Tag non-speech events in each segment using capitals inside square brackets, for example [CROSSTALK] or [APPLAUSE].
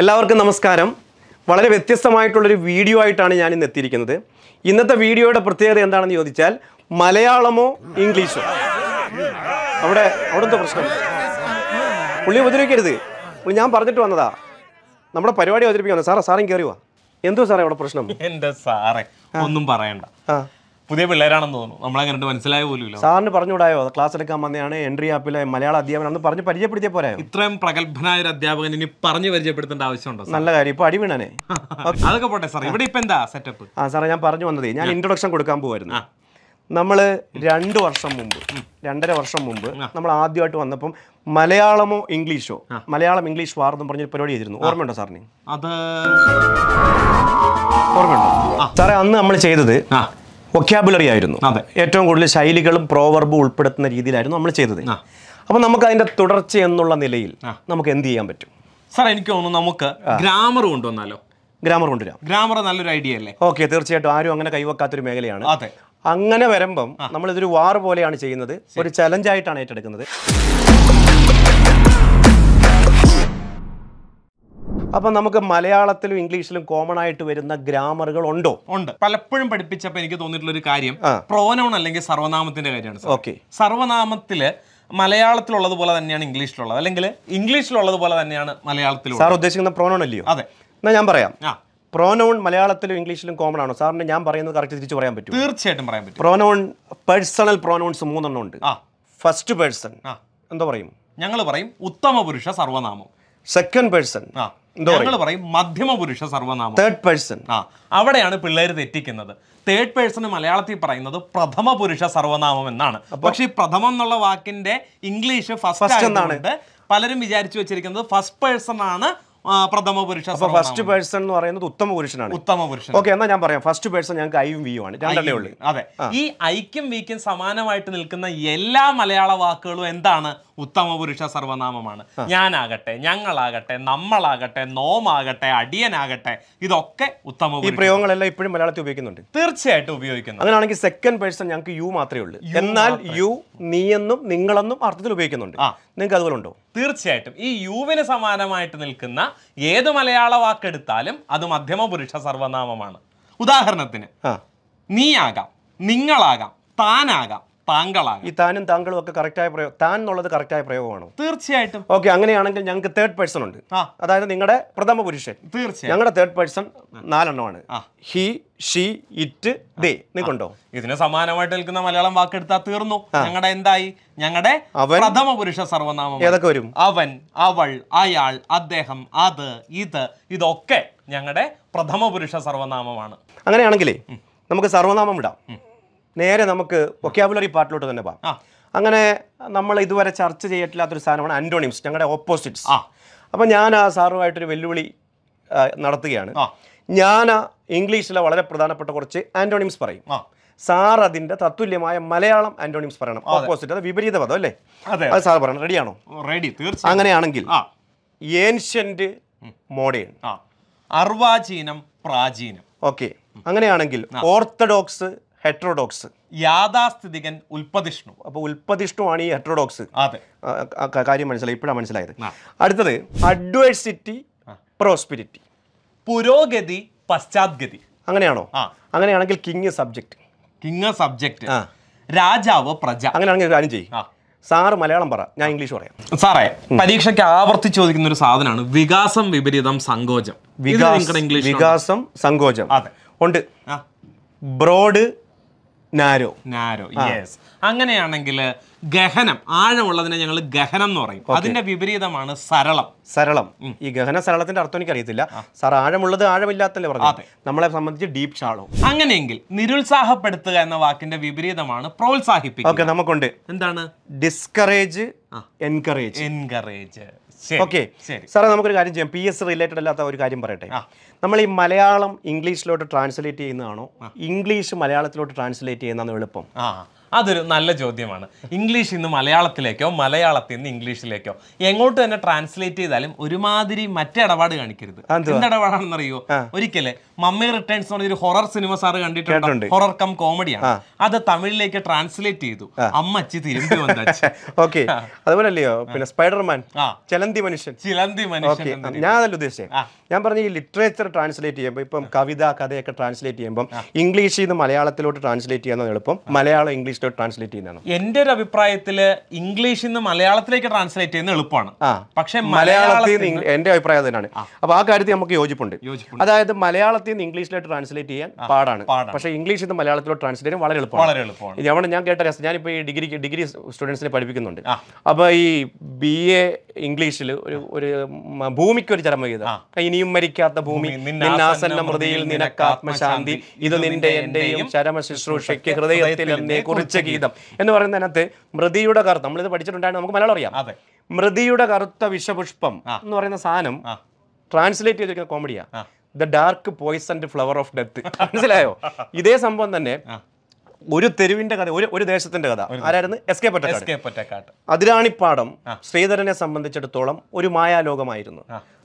എല്ലാവർക്കും നമസ്കാരം. വളരെ വ്യത്യസ്തമായിട്ടുള്ളൊരു വീഡിയോ ആയിട്ടാണ് ഞാൻ ഇന്ന് എത്തിയിരിക്കുന്നത്. ഇന്നത്തെ വീഡിയോയുടെ പ്രത്യേകത എന്താണെന്ന് ചോദിച്ചാൽ മലയാളമോ ഇംഗ്ലീഷോ? അവിടെ അവിടുത്തെ പ്രശ്നം. പുള്ളി ഉപദ്രവിക്കരുത്. പുള്ളി ഞാൻ പറഞ്ഞിട്ട് വന്നതാ. നമ്മുടെ പരിപാടി അവതരിപ്പിക്കുന്നത് സാറേ സാറേ കയറിയോ എന്തോ സാറേ അവിടെ പ്രശ്നം? എന്റെ സാറേ ഒന്നും പറയണ്ട. പുതിയ പിള്ളേരാണെന്ന് തോന്നുന്നു. നമ്മളെ കണ്ടിട്ട് മനസ്സിലായ പോലും സാറിന് പറഞ്ഞുകൂടായോ? ക്ലാസ് എടുക്കാൻ വന്നതാണ് എൻട്രി ആപ്പിലെ മലയാള അധ്യാപനം പറഞ്ഞ് പരിചയപ്പെടുത്തിയ പോരായോ ഇത്രയും പ്രഗത്ഭനായ ഒരു അധ്യാപകൻ ഇനി പറഞ്ഞു പരിചയപ്പെടുത്തേണ്ട ആവശ്യമുണ്ടോ നല്ല കാര്യം. ഇപ്പൊ അടി വീണാനെ [LAUGHS] അതൊക്കെ പോട്ടെ സാർ ഇവിടെ ഇപ്പൊ എന്താ സെറ്റപ്പ് ആ സാറേ ഞാൻ പറഞ്ഞു വന്നത് ഞാൻ ഇൻട്രൊഡക്ഷൻ കൊടുക്കാൻ പോവായിരുന്നു. നമ്മൾ രണ്ട് വർഷം മുമ്പ് രണ്ടര വർഷം മുമ്പ് നമ്മൾ ആദ്യമായിട്ട് വന്നപ്പം മലയാളമോ ഇംഗ്ലീഷോ മലയാളം ഇംഗ്ലീഷ് വാർ എന്ന് പറഞ്ഞൊരു പരിപാടി ചെയ്തിരുന്നു. ഓർമ്മയുണ്ടോ സാറിന്? അത് ഓർമ്മയുണ്ടോ? സാറേ അന്ന് നമ്മൾ ചെയ്തത് വൊക്കാബുലറി ആയിരുന്നു. ഏറ്റവും കൂടുതൽ ശൈലികളും പ്രോവർബും ഉൾപ്പെടുത്തുന്ന രീതിയിലായിരുന്നു നമ്മൾ ചെയ്തത്. അപ്പോൾ നമുക്ക് അതിന്റെ തുടർച്ച എന്നുള്ള നിലയിൽ നമുക്ക് എന്ത് ചെയ്യാൻ പറ്റും? സാർ എനിക്ക് തോന്നുന്നു നമുക്ക് ഗ്രാമർ കൊണ്ടുവന്നാലോ? ഗ്രാമർ കൊണ്ടുവരാം. ഗ്രാമർ നല്ലൊരു ഐഡിയ അല്ലേ? ഓക്കെ തീർച്ചയായിട്ടും. ആരും അങ്ങനെ കൈവക്കാത്തൊരു മേഖലയാണ്. അതെ. അങ്ങനെ വരുമ്പം നമ്മൾ ഇതൊരു വാർ പോലെയാണ് ചെയ്യുന്നത്. ഒരു ചലഞ്ചായിട്ടാണ് ഏറ്റെടുക്കുന്നത്. അപ്പം നമുക്ക് മലയാളത്തിലും ഇംഗ്ലീഷിലും കോമൺ ആയിട്ട് വരുന്ന ഗ്രാമറുകൾ ഉണ്ടോ? ഉണ്ട്. പലപ്പോഴും പഠിപ്പിച്ചപ്പോ എനിക്ക് തോന്നിയിട്ടുള്ള ഒരു കാര്യം. പ്രോനൗൺ അല്ലെങ്കിൽ സർവനാമത്തിന്റെ കാര്യമാണ് ഓക്കെ സർവനാമത്തിൽ മലയാളത്തിലുള്ളത് പോലെ തന്നെയാണ് ഇംഗ്ലീഷിലുള്ളത്. അല്ലെങ്കിൽ ഇംഗ്ലീഷിലുള്ളത് പോലെ തന്നെയാണ് മലയാളത്തിൽ സാർ ഉദ്ദേശിക്കുന്ന പ്രോനൗൺ അല്ലയോ? അതെ. എന്നാ ഞാൻ പറയാം. പ്രോനൗൺ മലയാളത്തിലും ഇംഗ്ലീഷിലും കോമൺ ആണോ? സാറിന് ഞാൻ പറയുന്നത് കറക്റ്റ് തിരിച്ചു പറയാൻ പറ്റും തീർച്ചയായിട്ടും പറയാൻ പറ്റും. പ്രോനൗൺ പേഴ്സണൽ പ്രോനൗൺസ് മൂന്നെണ്ണം ഉണ്ട് ഫസ്റ്റ് പേഴ്സൺ എന്താ പറയും? ഞങ്ങൾ പറയും ഉത്തമ പുരുഷ സർവനാമം സെക്കൻഡ് പേഴ്സൺ ഞങ്ങൾ പറയും? മധ്യമ പുരുഷ സർവനാമം. തേർഡ് പേഴ്സൺ ആ അവിടെയാണ് പിള്ളേർ തെറ്റിക്കുന്നത്. തേർഡ് പേഴ്സൺ മലയാളത്തിൽ പറയുന്നത് പ്രഥമ പുരുഷ സർവനാമം എന്നാണ്. പക്ഷേ ഈ പ്രഥമം എന്നുള്ള വാക്കിന്റെ ഇംഗ്ലീഷ് ഫസ്റ്റ് എന്നാണ് പലരും വിചാരിച്ചു വെച്ചിരിക്കുന്നത് ഫസ്റ്റ് പേഴ്സൺ ആണ് പ്രഥമ പുരുഷ ഫസ്റ്റ് പേഴ്സൺ എന്ന് പറയുന്നത് ഉത്തമ പുരുഷനാണ്. ഉത്തമ പുരുഷൻ ഓക്കെ എന്നാ ഞാൻ പറയാം. ഫസ്റ്റ് പേഴ്സൺ ഞങ്ങൾക്ക് ഐയും വിയും ആണ്. രണ്ടല്ലേ ഉള്ളൂ. അതെ. ഈ ഐക്കും വീക്കും സമാനമായിട്ട് നിൽക്കുന്ന എല്ലാ മലയാള വാക്കുകളും എന്താണ്? ഉത്തമ പുരുഷ സർവനാമമാണ് ഞാനാകട്ടെ ഞങ്ങളാകട്ടെ നമ്മളാകട്ടെ നോമാകട്ടെ അടിയനാകട്ടെ ഇതൊക്കെ ഉത്തമ ഈ പ്രയോഗങ്ങളെല്ലാം ഇപ്പോഴും മലയാളത്തിൽ ഉപയോഗിക്കുന്നുണ്ട്. തീർച്ചയായിട്ടും ഉപയോഗിക്കുന്നു. അങ്ങനെയാണെങ്കിൽ സെക്കൻഡ് പേഴ്സൺ ഞങ്ങൾക്ക് യു മാത്രമേ ഉള്ളൂ. എന്നാൽ യു നീയെന്നും നിങ്ങളെന്നും അർത്ഥത്തിൽ ഉപയോഗിക്കുന്നുണ്ട്. ആ. നിങ്ങൾക്ക് അതുപോലെ ഉണ്ടോ തീർച്ചയായിട്ടും. ഈ യുവിന് സമാനമായിട്ട് നിൽക്കുന്ന ഏത് മലയാള വാക്കെടുത്താലും അത് മധ്യമ പുരുഷ സർവനാമമാണ്. ഉദാഹരണത്തിന് നീയാകാം നിങ്ങളാകാം താനാകാം താങ്കളാകാം ഈ താനും താങ്കളും ഒക്കെ കറക്റ്റായ പ്രയോഗം താൻ എന്നുള്ളത് കറക്റ്റായ പ്രയോഗമാണ്? തീർച്ചയായിട്ടും. ഓക്കെ അങ്ങനെയാണെങ്കിൽ ഞങ്ങൾക്ക് തേർഡ് പേഴ്സൺ ഉണ്ട്. അതായത് നിങ്ങളുടെ പ്രഥമ പുരുഷൻ. തീർച്ചയായും. ഞങ്ങളുടെ third person നാലെണ്ണമാണ്. He she it they. നിൽക്കുണ്ടോ ഇതിന് സമാനമായിട്ട് നിൽക്കുന്ന മലയാളം വാക്കെടുത്താൽ തീർന്നു. ഞങ്ങളുടെ എന്തായി? ഞങ്ങളുടെ പ്രഥമ പുരുഷ സർവനാമം ഏതൊക്കെ വരും? അവൻ അവൾ അയാൾ അദ്ദേഹം അത് ഇത് ഇതൊക്കെ ഞങ്ങളുടെ പ്രഥമ പുരുഷ സർവനാമമാണ്. അങ്ങനെയാണെങ്കിലേ നമുക്ക് സർവനാമം വിടാം നേരെ നമുക്ക് വൊക്കാബുലറി പാർട്ടിലോട്ട് തന്നെ പോകാം അങ്ങനെ നമ്മൾ ഇതുവരെ ചർച്ച ചെയ്യത്തില്ലാത്തൊരു സാധനമാണ് ആന്റോണിംസ് ഞങ്ങളുടെ ഓപ്പോസിറ്റ്സ് ആ. അപ്പം ഞാൻ ആ സാറുമായിട്ടൊരു വെല്ലുവിളി നടത്തുകയാണ്. ഞാൻ ഇംഗ്ലീഷിലെ വളരെ പ്രധാനപ്പെട്ട കുറച്ച് ആന്റോണിംസ് പറയും. സാർ അതിന്റെ തത്തുല്യമായ മലയാളം ആന്റോണിംസ് പറയണം. ഓപ്പോസിറ്റ് അത് വിപരീത പദം അല്ലേ? അതെ സാർ പറയണം. റെഡിയാണോ റെഡി തീർച്ചയായും. അങ്ങനെയാണെങ്കിൽ ഏൻഷ്യന്റ് മോഡേൺ അർവാചീനം പ്രാചീനം. ഓക്കെ അങ്ങനെയാണെങ്കിൽ ഓർത്തഡോക്സ് ഹെട്രോഡോക്സ്. യാഥാസ്ഥിതികൻ ഉൽപ്പതിഷ്ണു. അപ്പോൾ ഉൽപ്പതിഷ്ണുവാണ് ഈ ഹെട്രോഡോക്സ്. അതെ. കാര്യം മനസ്സിലായി. ഇപ്പോഴാണ് മനസ്സിലായത്. അടുത്തത് അഡ്വേഴ്സിറ്റി പ്രോസ്പിരിറ്റി. പുരോഗതി പശ്ചാത്ഗതി. അങ്ങനെയാണോ? അങ്ങനെയാണെങ്കിൽ കിങ് സബ്ജക്റ്റ് കിങ് സബ്ജക്റ്റ് രാജാവ് പ്രജ. അങ്ങനെയാണെങ്കിൽ ഒരു കാര്യം ചെയ്യും. സാറ് മലയാളം പറ. ഞാൻ ഇംഗ്ലീഷ് പറയാം. സാറേ പരീക്ഷയ്ക്ക് ആവർത്തിച്ച് ചോദിക്കുന്ന ഒരു സാധനമാണ് വികാസം വിപരീതം സങ്കോചം. വികാസം സങ്കോചം. അതെ. ഉണ്ട്. Broad narrow. നാരോ യെസ് അങ്ങനെയാണെങ്കിൽ ഗഹനം ആഴമുള്ളതിനെ ഞങ്ങൾ ഗഹനം എന്ന് പറയും. അതിന്റെ വിപരീതമാണ് സരളം. സരളം. ഈ ഗഹന സരളത്തിന്റെ അർത്ഥം എനിക്ക് അറിയത്തില്ല സാർ ആഴമുള്ളത് ആഴമില്ലാത്തല്ലേ. പറഞ്ഞു? നമ്മളെ സംബന്ധിച്ച് ഡീപ് ഷാളോ. അങ്ങനെയെങ്കിൽ നിരുത്സാഹപ്പെടുത്തുക എന്ന വാക്കിന്റെ വിപരീതമാണ് പ്രോത്സാഹിപ്പിക്കുക. ഓക്കെ നമുക്കുണ്ട്. എന്താണ്? ഡിസ്കറേജ് എൻകറേജ് എൻകറേജ് ഓക്കെ സാറേ നമുക്കൊരു കാര്യം ചെയ്യാം. പി എസ് റിലേറ്റഡ് അല്ലാത്ത ഒരു കാര്യം പറയട്ടെ. നമ്മൾ ഈ മലയാളം ഇംഗ്ലീഷിലോട്ട് ട്രാൻസ്ലേറ്റ് ചെയ്യുന്നതാണോ? ഇംഗ്ലീഷ് മലയാളത്തിലോട്ട് ട്രാൻസ്ലേറ്റ് ചെയ്യുന്നതാണോ എളുപ്പം? അതൊരു നല്ല ചോദ്യമാണ്. ഇംഗ്ലീഷിൽ നിന്ന് മലയാളത്തിലേക്കോ മലയാളത്തിൽ നിന്ന് ഇംഗ്ലീഷിലേക്കോ എങ്ങോട്ട് തന്നെ ട്രാൻസ്ലേറ്റ് ചെയ്താലും ഒരുമാതിരി മറ്റേ ഇടപാട് കാണിക്കരുത്. എന്ത് ഇടപാടാണെന്നറിയോ ഒരിക്കലേ മമ്മി റിട്ടേൺസ് എന്ന് പറഞ്ഞൊരു ഹൊറർ സിനിമ സാറ് കണ്ടിട്ടുണ്ട്? ഹൊറർ കം കോമഡിയാണ് അത് തമിഴിലേക്ക് ട്രാൻസ്ലേറ്റ് ചെയ്തു. അമ്മച്ചി തിരുമ്പി വന്നച്ചി ഓക്കെ [LAUGHS] അതുപോലല്ലയോ? പിന്നെ സ്പൈഡർമാൻ ചിലന്തി മനുഷ്യൻ. ചിലന്തി മനുഷ്യൻ ഞാൻ അതല്ല ഉദ്ദേശിച്ചത് ഞാൻ പറഞ്ഞ ഈ ലിറ്ററേച്ചർ ട്രാൻസ്ലേറ്റ് ചെയ്യുമ്പോൾ ഇപ്പം കവിത കഥയൊക്കെ ട്രാൻസ്ലേറ്റ് ചെയ്യുമ്പോൾ ഇംഗ്ലീഷിൽ നിന്ന് മലയാളത്തിലോട്ട് ട്രാൻസ്ലേറ്റ് ചെയ്യുന്നത് എളുപ്പം. മലയാളം ഇംഗ്ലീഷിലോട്ട് ട്രാൻസ്ലേറ്റ് ചെയ്യുന്നതാണ്? എന്റെ ഒരു അഭിപ്രായത്തിൽ ഇംഗ്ലീഷിൽ നിന്ന് മലയാളത്തിലേക്ക് ട്രാൻസ്ലേറ്റ് ചെയ്യുന്നത് എളുപ്പമാണ്. പക്ഷെ മലയാളത്തിൽ നിന്ന് എന്റെ അഭിപ്രായം തന്നെയാണ് അപ്പൊ ആ കാര്യത്തിൽ നമുക്ക് യോജിപ്പുണ്ട്. അതായത് മലയാളത്തിൽ നിന്ന് ഇംഗ്ലീഷിലേക്ക് ട്രാൻസ്ലേറ്റ് ചെയ്യാൻ പാടാണ്. പക്ഷെ ഇംഗ്ലീഷിൽ നിന്ന് മലയാളത്തിലോട്ട് ട്രാൻസ്ലേറ്റ് ചെയ്യാൻ വളരെ എളുപ്പമാണ്. വളരെ എളുപ്പമാണ്. ഞാൻ കേട്ട രസം ഞാനിപ്പോൾ ഈ ഡിഗ്രി ഡിഗ്രി സ്റ്റുഡൻസിനെ പഠിപ്പിക്കുന്നുണ്ട്. അപ്പൊ അപ്പോൾ ഈ ബി എ ഇംഗ്ലീഷിൽ ഒരു ഒരു ഭൂമിക്ക് ഒരു ചരമ ചെയ്ത ഇനിയും മരിക്കാത്ത ഭൂമി നിന്നാസന്ന മൃതിയിൽ നിനക്ക് ആത്മശാന്തി. ഇത് നിന്റെ എന്റെയും ചരമ ശുശ്രൂഷയ്ക്ക് ഹൃദയത്തിൽ എന്നെ കുറിച്ച ഗീതം എന്ന് പറയുന്നതിനകത്ത് മൃതിയുടെ കറുത്ത നമ്മളിത് പഠിച്ചിട്ടുണ്ടായിരുന്നു നമുക്ക് മലയാളം അറിയാം. മൃതിയുടെ കറുത്ത വിഷപുഷ്പം എന്ന് പറയുന്ന സാധനം ട്രാൻസ്ലേറ്റ് ചെയ്തിരിക്കുന്ന കോമഡിയാ. The dark poisoned flower of death മനസ്സിലായോ? ഇതേ സംഭവം തന്നെ ഒരു തെരുവിന്റെ കഥ ഒരു ഒരു ദേശത്തിന്റെ കഥ. ആരായിരുന്നു? എസ് കെ പൊറ്റക്കാട് അതിരാണിപ്പാടം ശ്രീധരനെ സംബന്ധിച്ചിടത്തോളം ഒരു മായാലോകമായിരുന്നു.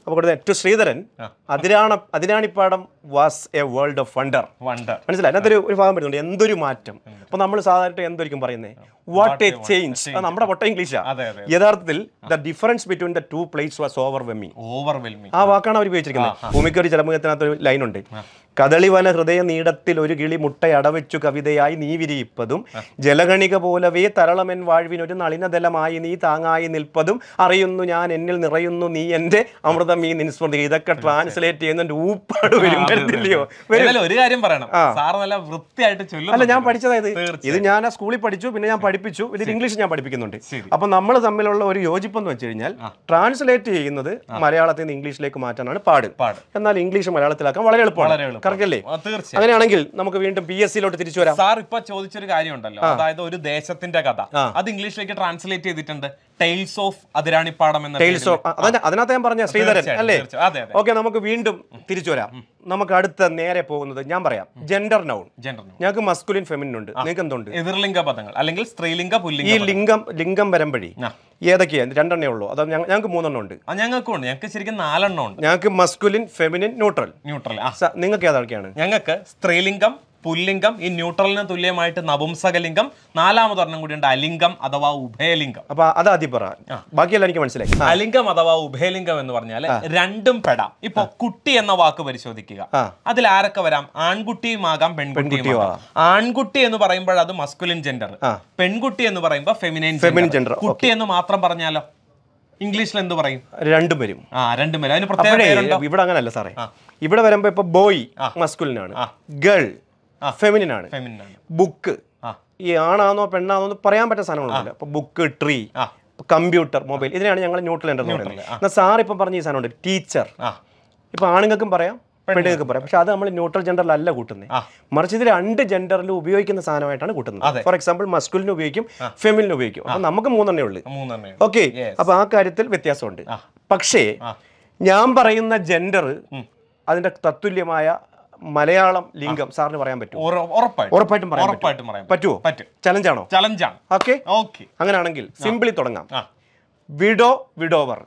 അപ്പോൾ ഏറ്റവും Sreedharan അതിരാണ Athiranippadam was a world of wonder wonder മനസ്സിലായി? അതിനകത്തൊരു ഒരു ഭാഗം വരുന്നുണ്ട്. എന്തൊരു മാറ്റം? അപ്പൊ നമ്മൾ സാധാരണ എന്തായിരിക്കും പറയുന്നത് വാട്ട് എ ചേഞ്ച് നമ്മുടെ പൊട്ട ഇംഗ്ലീഷാ. യഥാർത്ഥത്തിൽ the difference between the two place was over വെമ്മി overwhelming ആ വാക്കാണ് അവർ ഉപയോഗിച്ചിരിക്കുന്നത്. ഭൂമിക്കൊരു ചലമുഖത്തിനകത്ത് ഒരു ലൈനുണ്ട് കദളിവന ഹൃദയ നീടത്തിൽ ഒരു കിളി മുട്ടയടവെച്ചു കവിതയായി നീ വിരിയിപ്പതും ജലഗണിക പോലവേ തരളമെൻ വാഴ്വിനൊരു നളിനദലമായി നീ താങ്ങായി നിൽപ്പതും അറിയുന്നു ഞാൻ എന്നിൽ നിറയുന്നു നീ എന്റെ അമൃതം ഈ നിൻസ്മൃതി ഇതൊക്കെ ട്രാൻസ്ലേറ്റ് ചെയ്യുന്നുണ്ട് ഊപ്പാട് വരും വരുന്നില്ലയോ? വരും. ഒരു കാര്യം പറയണം. നല്ല വൃത്തിയായിട്ട് അല്ല ഞാൻ പഠിച്ചതായത്. ഇത് ഞാൻ ആ സ്കൂളിൽ പഠിച്ചു പിന്നെ ഞാൻ പഠിപ്പിച്ചു ഇതിൽ ഇംഗ്ലീഷ് ഞാൻ പഠിപ്പിക്കുന്നുണ്ട്. അപ്പൊ നമ്മൾ തമ്മിലുള്ള ഒരു യോജിപ്പ് എന്ന് വെച്ച് കഴിഞ്ഞാൽ ട്രാൻസ്ലേറ്റ് ചെയ്യുന്നത് മലയാളത്തിൽ നിന്ന് ഇംഗ്ലീഷിലേക്ക് മാറ്റാനാണ് പാട്. എന്നാൽ ഇംഗ്ലീഷ് മലയാളത്തിലാക്കാൻ വളരെ എളുപ്പമാണ്. കറക്റ്റല്ലേ കറക്റ്റ് അല്ലേ? അങ്ങനെയാണെങ്കിൽ നമുക്ക് വീണ്ടും പി എസ് സിയിലോട്ട് തിരിച്ചു വരാം. സാർ ഇപ്പൊ ചോദിച്ചൊരു കാര്യമുണ്ടല്ലോ. അതായത് ഒരു ദേശത്തിന്റെ കഥ. അത് ഇംഗ്ലീഷിലേക്ക് ട്രാൻസ്ലേറ്റ് ചെയ്തിട്ടുണ്ട്. ടൈൽസ് ഓഫ് അതിരാണിപ്പാടം എന്ന ടൈൽസ് ഓഫ് അതിനകത്ത് ഞാൻ പറഞ്ഞ ശ്രീധരൻ അല്ലേ? ഓക്കെ നമുക്ക് വീണ്ടും തിരിച്ചു വരാം. നമുക്ക് അടുത്ത നേരെ പോകുന്നത് ഞാൻ പറയാം. ജെൻഡർ നൗൺ ജെൻഡർ ഞങ്ങൾക്ക് മസ്കുലിൻ ഫെമിനിൻ ഉണ്ട്. നിങ്ങൾക്ക് എന്തുണ്ട്? എതിർലിംഗ പദങ്ങൾ. അല്ലെങ്കിൽ സ്ത്രീലിംഗ പുല്ലിംഗ ഈ ലിംഗം ലിംഗം വരമ്പഴി. ഏതൊക്കെയാണ് രണ്ടെണ്ണേ ഉള്ളൂ. അതോ ഞങ്ങ- ഞങ്ങൾക്ക് മൂന്നെണ്ണം ഉണ്ട്. ഞങ്ങൾക്ക് ഉണ്ട്. ഞങ്ങൾക്ക് ശരിക്കും നാലെണ്ണം ഉണ്ട്. ഞങ്ങൾക്ക് മസ്കുലിൻ ഫെമിനിൻ ന്യൂട്രൽ ന്യൂട്രൽ നിങ്ങൾക്ക് ഏതൊക്കെയാണ്? ഞങ്ങൾക്ക് സ്ത്രീലിംഗം പുല്ലിംഗം ഈ ന്യൂട്രലിന് തുല്യമായിട്ട് നപുംസകലിംഗം നാലാമതൊരെണ്ണം കൂടിയുണ്ട് അലിംഗം അഥവാ ഉഭയലിംഗം. അപ്പൊ അത് ആദ്യം പറ. ബാക്കിയെല്ലാം എനിക്ക് മനസ്സിലായി. അലിംഗം അഥവാ ഉഭയലിംഗം എന്ന് പറഞ്ഞാൽ രണ്ടും പെടാം. ഇപ്പൊ കുട്ടി എന്ന വാക്ക് പരിശോധിക്കുക. അതിൽ ആരൊക്കെ വരാം? ആൺകുട്ടിയും ആകാം പെൺകുട്ടിയും ആൺകുട്ടി എന്ന് പറയുമ്പോൾ അത് മസ്കുലിൻ ജെൻഡർ പെൺകുട്ടി എന്ന് പറയുമ്പോൾ ഫെമിനൈൻ ഫെമിനൈൻ ജെൻഡർ കുട്ടി എന്ന് മാത്രം പറഞ്ഞാലോ? ഇംഗ്ലീഷിൽ എന്ത് പറയും? രണ്ടും വരും. ആ രണ്ടും വരും. അതിന് പ്രത്യേക ഇവിടെ അങ്ങനല്ല സാറേ. ഇവിടെ വരുമ്പോ ഇപ്പൊ ബോയ് മസ്കുലിനാണ് ഗേൾ ഫെമിനിൻ ആണ്. ബുക്ക്. ഈ ആണാന്നോ പെണ്ണാന്നോ എന്ന് പറയാൻ പറ്റുന്ന സാധനങ്ങളുണ്ട് അപ്പൊ ബുക്ക് ട്രീ കമ്പ്യൂട്ടർ മൊബൈൽ ഇതിനാണ് ഞങ്ങൾ ന്യൂട്രൽ എന്ന് പറയുന്നത്. എന്നാൽ സാർ ഇപ്പം പറഞ്ഞ ഈ സാധനമുണ്ട് ടീച്ചർ ഇപ്പൊ ആണുങ്ങൾക്കും പറയാം പെണ്ണുങ്ങൾക്കും പറയാം. പക്ഷെ അത് നമ്മൾ ന്യൂട്രൽ ജെൻഡറിലല്ല കൂട്ടുന്നത്. മറിച്ച് ഇത് രണ്ട് ജെൻഡറിൽ ഉപയോഗിക്കുന്ന സാധനമായിട്ടാണ് കൂട്ടുന്നത്. ഫോർ എക്സാമ്പിൾ മസ്കുലിന് ഉപയോഗിക്കും ഫെമിലിന് ഉപയോഗിക്കും. അപ്പൊ നമുക്ക് മൂന്നെണ്ണേ ഉള്ളൂ. ഓക്കെ. അപ്പൊ ആ കാര്യത്തിൽ വ്യത്യാസമുണ്ട്. പക്ഷേ ഞാൻ പറയുന്ന ജെൻഡർ അതിന്റെ തത്തുല്യമായ മലയാളം ലിംഗം സാറിന് പറയാൻ പറ്റുമോ? ഉറ- ഉറപ്പായിട്ടും. പറയാൻ പറ്റുമോ? പറ്റും. ചലഞ്ചാണോ ചലഞ്ചാണ് ഓക്കെ ഓക്കെ അങ്ങനെയാണെങ്കിൽ സിമ്പിളി തുടങ്ങാം. Widow widower.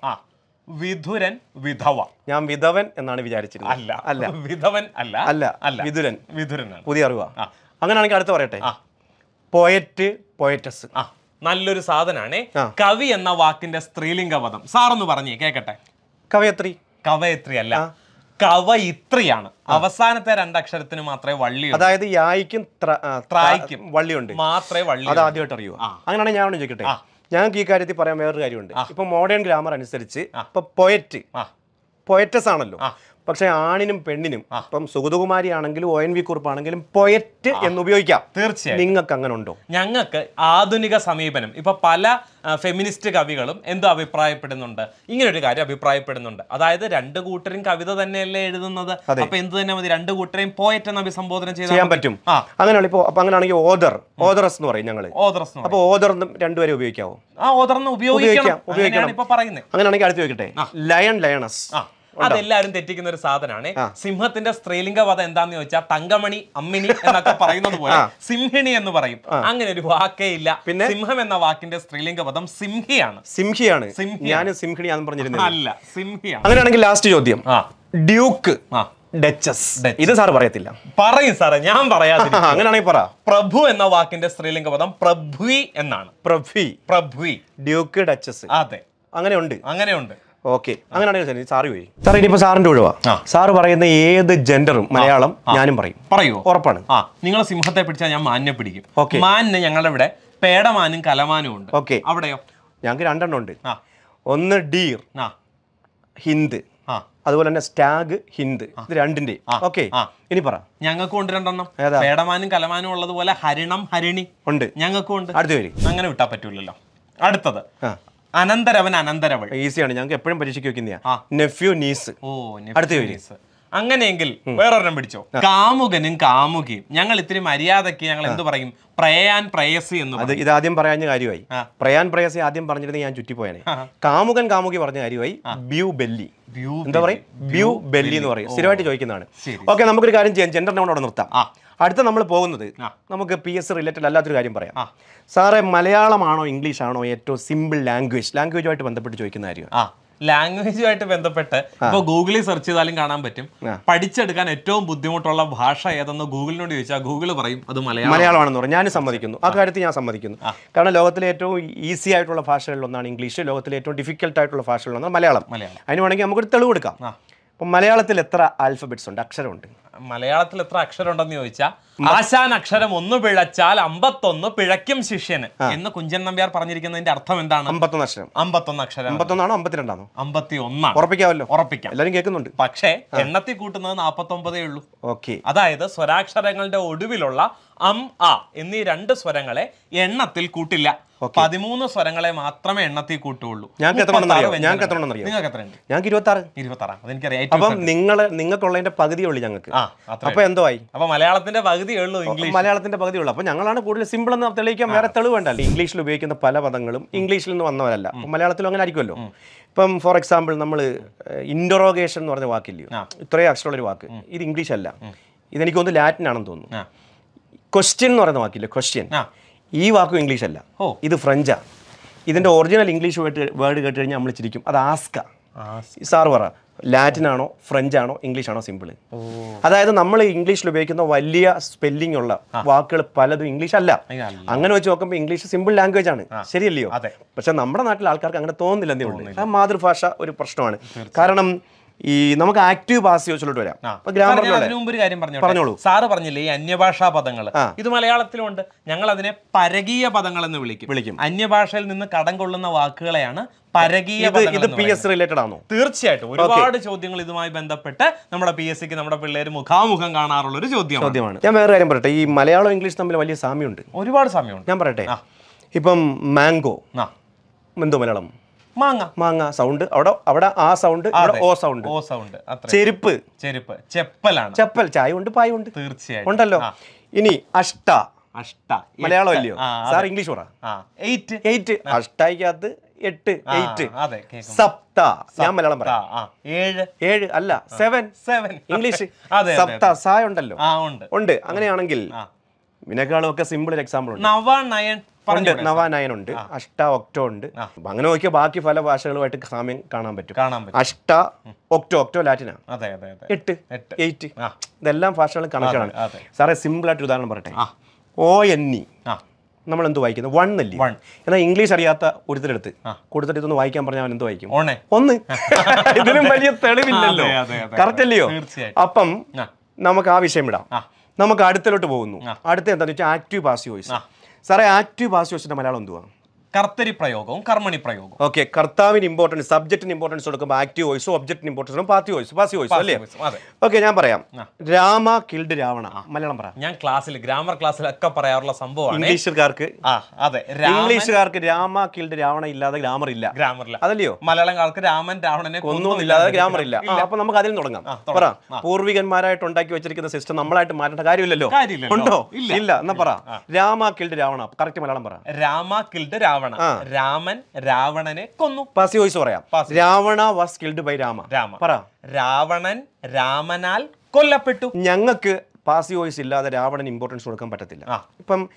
വിധുരൻ വിധവ. ഞാൻ വിധവൻ എന്നാണ് വിചാരിച്ചിരുന്നത്. അല്ല. അല്ല. [LAUGHS] വിധവൻ അല്ല. അല്ല. അല്ല. വിധുരൻ. വിധുരനാണ് പുതിയ അറിവാ. അങ്ങനെയാണെങ്കിൽ അടുത്ത് പറയട്ടെ. പോയറ്റ് പോയറ്റസ് ആ. നല്ലൊരു സാധനാണേ. കവി എന്ന വാക്കിന്റെ സ്ത്രീലിംഗ പദം. സാറൊന്ന് പറഞ്ഞേ കേക്കട്ടെ. കവയത്രി. കവയത്രി അല്ല. കവയിത്രിയാണ് അവസാനത്തെ രണ്ടക്ഷരത്തിന് മാത്രമേ വള്ളി അതായത് യായിക്കും ത്രായിക്കും. വള്ളിയുണ്ട്. മാത്രമേ വള്ളി അത് ആദ്യമായിട്ട് അറിയൂ അങ്ങനെയാണെങ്കിൽ ഞാൻ ചോദിക്കട്ടെ? ഞങ്ങൾക്ക് ഈ കാര്യത്തിൽ പറയാൻ വേറൊരു കാര്യമുണ്ട്. ഇപ്പൊ മോഡേൺ ഗ്രാമർ അനുസരിച്ച് ഇപ്പൊ പൊയറ്റ് പൊയറ്റസ് ആണല്ലോ. പക്ഷെ ആണിനും പെണ്ണിനും ഇപ്പം സുഗതകുമാരി ആണെങ്കിലും ഒ എൻ വി കുറിപ്പാണെങ്കിലും പൊയറ്റ് എന്ന് ഉപയോഗിക്കാം. തീർച്ചയായും. നിങ്ങൾക്ക് അങ്ങനെ ഉണ്ടോ ഞങ്ങൾക്ക് ആധുനിക സമീപനം ഇപ്പൊ പല ഫെമിനിസ്റ്റ് കവികളും എന്തോ അഭിപ്രായപ്പെടുന്നുണ്ട് ഇങ്ങനൊരു ഒരു കാര്യം അഭിപ്രായപ്പെടുന്നുണ്ട്. അതായത് രണ്ട് കൂട്ടരും കവിത തന്നെയല്ലേ എഴുതുന്നത്? അപ്പൊ എന്ത് തന്നെ മതി രണ്ട് കൂട്ടരെയും പോയറ്റ് എന്ന് അഭിസംബോധന ചെയ്യാൻ പറ്റും. അങ്ങനെയാണ് ഇപ്പൊ അപ്പൊ അങ്ങനെയാണെങ്കിൽ ഓദർ ഓദറസ് എന്ന് പറയും ഞങ്ങൾ പറയും. അപ്പൊ ഓദർ രണ്ടുപേരെ ഉപയോഗിക്കാവോ? ആ ഓദർ ഉപയോഗിക്കാം, ഉപയോഗിക്കണം. ഇപ്പൊ പറയുന്നത്. അങ്ങനെയാണെങ്കിൽ അടുത്ത് ചോദിക്കട്ടെ. ലയൺ ലയണസ് അതെല്ലാരും തെറ്റിക്കുന്ന ഒരു സാധനമാണ് സിംഹത്തിന്റെ സ്ത്രീലിംഗ പദം എന്താന്ന് ചോദിച്ചാൽ തങ്കമണി അമ്മിണി എന്നൊക്കെ പറയുന്നത് പോലെ സിംഹിണി എന്ന് പറയും. അങ്ങനെ ഒരു വാക്കേ ഇല്ല. പിന്നെ? സിംഹം എന്ന വാക്കിന്റെ സ്ത്രീലിംഗ പദം സിംഹിയാണ്. സിംഹിയാണ്. ഞാൻ സിംഹിണിയാന്ന് പറഞ്ഞിരുന്നത് അല്ല സിംഹിയാണ്. അങ്ങനെയാണെങ്കിൽ ലാസ്റ്റ് ചോദ്യം. ആ. ഡ്യൂക്ക് ആ. ഡച്ചസ്. ഇത് സാർ പറയത്തില്ല. പറയും സാറേ ഞാൻ പറയാതെ അങ്ങനെയാണെങ്കിൽ പറ. പ്രഭു എന്ന വാക്കിന്റെ സ്ത്രീലിംഗ പദം പ്രഭു എന്നാണ്. പ്രഭി. പ്രഭു ഡ്യൂക്ക് ഡച്ചസ്. അതെ. അങ്ങനെയുണ്ട്. അങ്ങനെയുണ്ട്. ഓക്കെ. അങ്ങനെയാണെങ്കിൽ സാറ് പോയി സാർ ഇനിയിപ്പോ സാറിന്റെ ഒഴിവാ സാർ സാറ് പറയുന്ന ഏത് ജെൻഡറും മലയാളം ഞാനും പറയും. പറയുമോ ഉറപ്പാണ്. ആ നിങ്ങൾ സിംഹത്തെ പിടിച്ചാൽ ഞാൻ മാനിനെ പിടിക്കും. ഓക്കെ. മാനിന് ഞങ്ങളുടെ ഇവിടെ പേടമാനും കലമാനും ഉണ്ട്. ഓക്കെ. അവിടെയോ? ഞങ്ങൾക്ക് രണ്ടെണ്ണം ഉണ്ട്. ഒന്ന് ഡീർ ഹിന്ദ് അതുപോലെ തന്നെ സ്റ്റാഗ് ഹിന്ദ് ഇത് രണ്ടിന്റെ. ഓക്കെ. ഇനി പറ. ഞങ്ങൾക്കും ഉണ്ട് രണ്ടെണ്ണം. പേടമാനും കലമാനും ഉള്ളതുപോലെ ഹരിണം ഹരിണി. ഉണ്ട്. ഞങ്ങൾക്കും ഉണ്ട്. അടുത്ത പേര് അങ്ങനെ വിട്ടാ പറ്റൂലല്ലോ. അടുത്തത്. അനന്തരവൻ അനന്തരവൾ. ഈസിയാണ്. ഞങ്ങൾക്ക് എപ്പോഴും പരീക്ഷയ്ക്ക് വെക്കുന്ന വെക്കുന്നതാ നെഫ്യൂ നീസ്. ഓ അടുത്ത. അങ്ങനെയെങ്കിൽ വേറൊരെണ്ണം പിടിച്ചോ. കാമുകനും കാമുകിയും. ഞങ്ങൾ ഇത്തിരി മര്യാദയ്ക്ക് ഞങ്ങൾ എന്ത് പറയും? പ്രയാൻ പ്രയസി എന്ന് അത് പറയും. ഇത് ആദ്യം പറയാഞ്ഞ കാര്യമായി. പ്രയാൻ പ്രയസി ആദ്യം പറഞ്ഞിരുന്നെങ്കിൽ ഞാൻ ചുറ്റിപ്പോയാനെ. കാമുകൻ കാമുകി പറഞ്ഞ കാര്യമായി ബ്യൂ ബെല്ലി. എന്താ പറയും? ബ്യൂ ബെല്ലി എന്ന് പറയും. സ്ഥിരമായിട്ട് ചോദിക്കുന്നതാണ്. ഓക്കെ നമുക്കൊരു കാര്യം ചെയ്യാം. ജെൻഡർ നോൺ അവിടെ നിർത്താം. അടുത്ത നമ്മൾ പോകുന്നത് നമുക്ക് പി എസ് റിലേറ്റഡ് അല്ലാത്തൊരു കാര്യം പറയാം. സാറേ മലയാളമാണോ ഇംഗ്ലീഷ് ആണോ ഏറ്റവും സിമ്പിൾ ലാംഗ്വേജ് ലാംഗ്വേജുമായിട്ട് ബന്ധപ്പെട്ട് ചോദിക്കുന്ന കാര്യം ആ. ലാംഗ്വേജുമായിട്ട് ബന്ധപ്പെട്ട് ഇപ്പൊ ഗൂഗിളിൽ സെർച്ച് ചെയ്താലും കാണാൻ പറ്റും. പഠിച്ചെടുക്കാൻ ഏറ്റവും ബുദ്ധിമുട്ടുള്ള ഭാഷ ഏതെന്ന് ഗൂഗിളിനോട് ചോദിച്ചാൽ ഗൂഗിൾ പറയും അത് മലയാളം. മലയാളമാണെന്ന് പറയും. ഞാൻ സമ്മതിക്കുന്നു. ആ കാര്യത്തിൽ ഞാൻ സമ്മതിക്കുന്നു. കാരണം ലോകത്തിലെ ഏറ്റവും ഈസി ആയിട്ടുള്ള ഭാഷകളിലൊന്നാണ് ഇംഗ്ലീഷ്. ലോകത്തിലെ ഏറ്റവും ഡിഫിക്കൽട്ട് ആയിട്ടുള്ള ഭാഷകളിലൊന്നാണ് മലയാളം. മലയാളം. അതിന് വേണമെങ്കിൽ നമുക്കൊരു തെളിവ് കൊടുക്കാം. അപ്പം മലയാളത്തിൽ എത്ര ആൽഫബറ്റ്സ് ഉണ്ട്? അക്ഷരമുണ്ട്. മലയാളത്തിൽ എത്ര അക്ഷരം ഉണ്ടെന്ന് ചോദിച്ചാൽ ആശാൻ അക്ഷരം ഒന്ന് പിഴച്ചാൽ അമ്പത്തൊന്ന് പിഴയ്ക്കും ശിഷ്യന് എന്ന് കുഞ്ചൻ നമ്പ്യാർ പറഞ്ഞിരിക്കുന്നതിന്റെ അർത്ഥം എന്താണ്? അമ്പത്തൊന്ന് അക്ഷരം. അമ്പത്തൊന്ന് അക്ഷരം അമ്പത്തൊന്നാണോ അമ്പത്തിരണ്ടാണോ? അമ്പത്തി ഒന്നാണ് ഉറപ്പിക്കാമല്ലോ. ഉറപ്പിക്കാം. എല്ലാവരും കേൾക്കുന്നുണ്ട്. പക്ഷേ എണ്ണത്തിൽ കൂട്ടുന്നത് നാപ്പത്തൊമ്പതേ ഉള്ളൂ. ഓക്കെ. അതായത് സ്വരാക്ഷരങ്ങളുടെ ഒടുവിലുള്ള അം ആ എന്നീ രണ്ട് സ്വരങ്ങളെ എണ്ണത്തിൽ കൂട്ടില്ല. പതിമൂന്ന് സ്വരങ്ങളെ മാത്രമേ എണ്ണത്തിൽ കൂട്ടുള്ളൂ. ഞങ്ങൾക്ക് എത്ര? ഞങ്ങൾക്ക് എത്ര അറിയാമോ? നിങ്ങൾക്ക് എത്ര ഉണ്ട് ഞങ്ങൾക്ക് ഇരുപത്തി ആറ് ഇരുപത്തി ആറ് അതെനിക്കറിയാം. അപ്പം നിങ്ങൾ നിങ്ങൾക്കുള്ളതിന്റെ പകുതിയേ ഉള്ളൂ ഞങ്ങൾക്ക്. അപ്പൊ എന്തോ ആയി? അപ്പൊ മലയാളത്തിന്റെ പകുതിയേ ഉള്ളൂ ഇംഗ്ലീഷ്. മലയാളത്തിന്റെ പകുതിയുള്ളൂ അപ്പൊ ഞങ്ങളാണ് കൂടുതൽ സിമ്പിൾ എന്ന് തെളിയിക്കാൻ വേറെ തെളിവ് വേണ്ടല്ലോ. ഇംഗ്ലീഷിൽ ഉപയോഗിക്കുന്ന പല പദങ്ങളും ഇംഗ്ലീഷിൽ നിന്ന് വന്നവരല്ല. മലയാളത്തിലും അങ്ങനെ ആയിരിക്കുമല്ലോ. ഇപ്പം ഫോർ എക്സാമ്പിൾ നമ്മൾ ഇൻഡറോഗേഷൻ എന്ന് പറഞ്ഞ വാക്കില്ലയോ. ഇത്രയും അക്ഷരമുള്ളൊരു വാക്ക്. ഇത് ഇംഗ്ലീഷ് അല്ല ഇതെനിക്ക് തോന്നുന്നു ലാറ്റിൻ ആണെന്ന് തോന്നുന്നു. ക്വസ്റ്റ്യൻ എന്ന് പറയുന്ന വാക്കില്ലേ? ക്വസ്റ്റ്യൻ ആ. ഈ വാക്കും ഇംഗ്ലീഷ് അല്ല. ഓ. ഇത് ഫ്രഞ്ചാ ഇതിന്റെ ഒറിജിനൽ ഇംഗ്ലീഷ് വേർഡ് കേട്ട് കഴിഞ്ഞാൽ നമ്മൾ ചിരിക്കും. അത് ആസ്ക സാർ പറ ലാറ്റിൻ ആണോ ഫ്രഞ്ച് ആണോ ഇംഗ്ലീഷ് ആണോ സിമ്പിൾ അതായത് നമ്മൾ ഇംഗ്ലീഷിൽ ഉപയോഗിക്കുന്ന വലിയ സ്പെല്ലിംഗ് ഉള്ള വാക്കുകൾ പലതും ഇംഗ്ലീഷ് അല്ല. അങ്ങനെ വെച്ച് നോക്കുമ്പോൾ ഇംഗ്ലീഷ് സിമ്പിൾ ലാംഗ്വേജ് ആണ്. ശരിയല്ലയോ. പക്ഷെ നമ്മുടെ നാട്ടിലെ ആൾക്കാർക്ക് അങ്ങനെ തോന്നുന്നില്ല എന്തേ ഉള്ളൂ ആ മാതൃഭാഷ ഒരു പ്രശ്നമാണ്. കാരണം ഈ നമുക്ക് ആക്റ്റീവ് വരാം. സാർ, ഞാൻ മുമ്പ് ഒരു കാര്യം പറഞ്ഞു പറഞ്ഞോളൂ. സാറ് പറഞ്ഞില്ലേ ഈ അന്യഭാഷാ പദങ്ങൾ. ഇത് മലയാളത്തിലുണ്ട്. ഞങ്ങൾ അതിനെ പരകീയ പദങ്ങൾ എന്ന് വിളിക്കും. വിളിക്കും. അന്യഭാഷയിൽ നിന്ന് കടം കൊള്ളുന്ന വാക്കുകളെയാണ് പരകീയ ഇത് പി എസ് റിലേറ്റഡ് ആണോ? തീർച്ചയായിട്ടും. ഒരുപാട് ചോദ്യങ്ങൾ ഇതുമായി ബന്ധപ്പെട്ട് നമ്മുടെ പി എസ് സിക്ക് നമ്മുടെ പിള്ളേര് മുഖാമുഖം കാണാറുള്ള ഒരു ചോദ്യമാണ്. ചോദ്യമാണ്. ഞാൻ വേറെ കാര്യം പറയട്ടെ. ഈ മലയാളം ഇംഗ്ലീഷ് തമ്മിൽ വലിയ സാമ്യമുണ്ട്. ഒരുപാട് സാമ്യമുണ്ട്. ഞാൻ പറയട്ടെ. ഇപ്പം മാംഗോ എന്തോ മലയാളം? മാങ്ങ. മാങ്ങ സൗണ്ട് അവിടെ അവിടെ ആ sound O sound O sound ചെരുപ്പ്. ചെരുപ്പ്. ചെപ്പലാണ്. ചെപ്പൽ ചായ ഉണ്ട് പായ ഉണ്ട് തീർച്ചയായും ഉണ്ടല്ലോ ഇനി അഷ്ട. അഷ്ട. മലയാളം. അല്ലയോ സാർ ഇംഗ്ലീഷ് പറ. എയ്റ്റ്. എയ്റ്റ്. അഷ്ടായിക്കകത്ത് എട്ട് എയ്റ്റ്. സപ്ത. ഞാൻ മലയാളം പറയാം. ഏഴ്. ഏഴ് അല്ല സെവൻ സെവൻ ഇംഗ്ലീഷ്. [LAUGHS] സപ്ത സായ ഉണ്ടല്ലോ. ഉണ്ട്. അങ്ങനെയാണെങ്കിൽ. ഇതിനേക്കാളും ഒക്കെ സിമ്പിൾ ഒരു എക്സാമ്പിൾ ഉണ്ട്. നവ നയൻ. ഉണ്ട്. ഉണ്ട് അഷ്ട ഒക്ടോ ഉണ്ട്. അങ്ങനെ നോക്കിയാൽ ബാക്കി പല ഭാഷകളുമായിട്ട് സാമ്യം കാണാൻ പറ്റും. അഷ്ട ഒക്ടോ ഒക്ടോ ലാറ്റിനാ? അതെ അതെ അതെ. എട്ട്. എയ്റ്റ്. ഇതെല്ലാം ഭാഷകൾ കണക്കാണ്. സാറേ സിമ്പിൾ ആയിട്ട് ഉദാഹരണം പറയട്ടെ. O N E. നമ്മൾ എന്ത് വായിക്കുന്നത് വൺ അല്ലേ? വൺ. എന്നാൽ ഇംഗ്ലീഷ് അറിയാത്ത ഒരുത്തരെടുത്ത് കൊടുത്തിട്ട് ഇതൊന്ന് വായിക്കാൻ പറഞ്ഞാൽ അവൻ എന്ത് വായിക്കും? ഒന്ന്. [LAUGHS] ഇതിലും വലിയ തെളിവില്ലല്ലോ. കറക്റ്റ് അല്ലയോ? അപ്പം നമുക്ക് ആ വിഷയം ഇടാം നമുക്ക് അടുത്തിലോട്ട് പോകുന്നു. അടുത്ത എന്താണെന്ന് വെച്ചാൽ ആക്റ്റീവ് പാസീവ് വോയിസ് സാറേ ആക്റ്റീവ് പാസ്റ്റ് വോയിസിന്റെ മലയാളം എന്തുവാ? കർത്തരി പ്രയോഗവും കർമ്മണി പ്രയോഗവും ഓക്കെ കർത്താവിന് ഇമ്പോർട്ടൻസ് സബ്ജക്റ്റിന് ഇമ്പോർട്ടൻസ് കൊടുക്കുമ്പോൾ ആക്റ്റീവ് വോയിസും ഒബ്ജക്റ്റിന് ഇമ്പോർട്ടൻസ് കൊടുക്കും പാസീവ് വോയിസ് പാസി വോയിസ് അല്ലേ? ഓക്കെ ഞാൻ പറയാം. രാമ കിൽഡ് രാവണ. മലയാളം പറയാം. ഞാൻ ക്ലാസ്സിൽ ഗ്രാമർ ക്ലാസ്സിൽ ഒക്കെ പറയാറുള്ള സംഭവമാണ്. ഇംഗ്ലീഷുകാർക്ക്. അതെ. ഇംഗ്ലീഷുകാർക്ക് രാമ കിൽഡ് രാവണ ഇല്ലാതെ ഗ്രാമർ ഇല്ല. ഗ്രാമർ ഇല്ല. അതല്ലയോ? മലയാളംകാർക്ക് രാമൻ രാവണനെ ഒന്നും ഇല്ലാതെ ഗ്രാമർ ഇല്ല. അപ്പൊ നമുക്ക് അതിൽ തുടങ്ങാം. പറ. പൂർവികന്മാരായിട്ട് ഉണ്ടാക്കി വെച്ചിരിക്കുന്ന സിസ്റ്റം നമ്മളായിട്ട് മാറ്റേണ്ട കാര്യമില്ലല്ലോ. ഉണ്ടോ? ഇല്ല. ഇല്ല എന്നാ പറ. രാമ കിൽഡ് രാവണ. കറക്റ്റ് മലയാളം പറ. രാമ കിൽഡ് രാവണ രാവണ. രാമൻ രാവണനെ കൊന്നു. പാസി വോയിസ് പറയാം. Ravana was killed by Rama Rama പറ. രാവണൻ രാമനാൽ കൊല്ലപ്പെട്ടു. ഞങ്ങൾക്ക് പാസി വോയിസ് ഇല്ലാതെ രാവണൻ ഇമ്പോർട്ടൻസ് കൊടുക്കാൻ പറ്റത്തില്ല. ഇപ്പം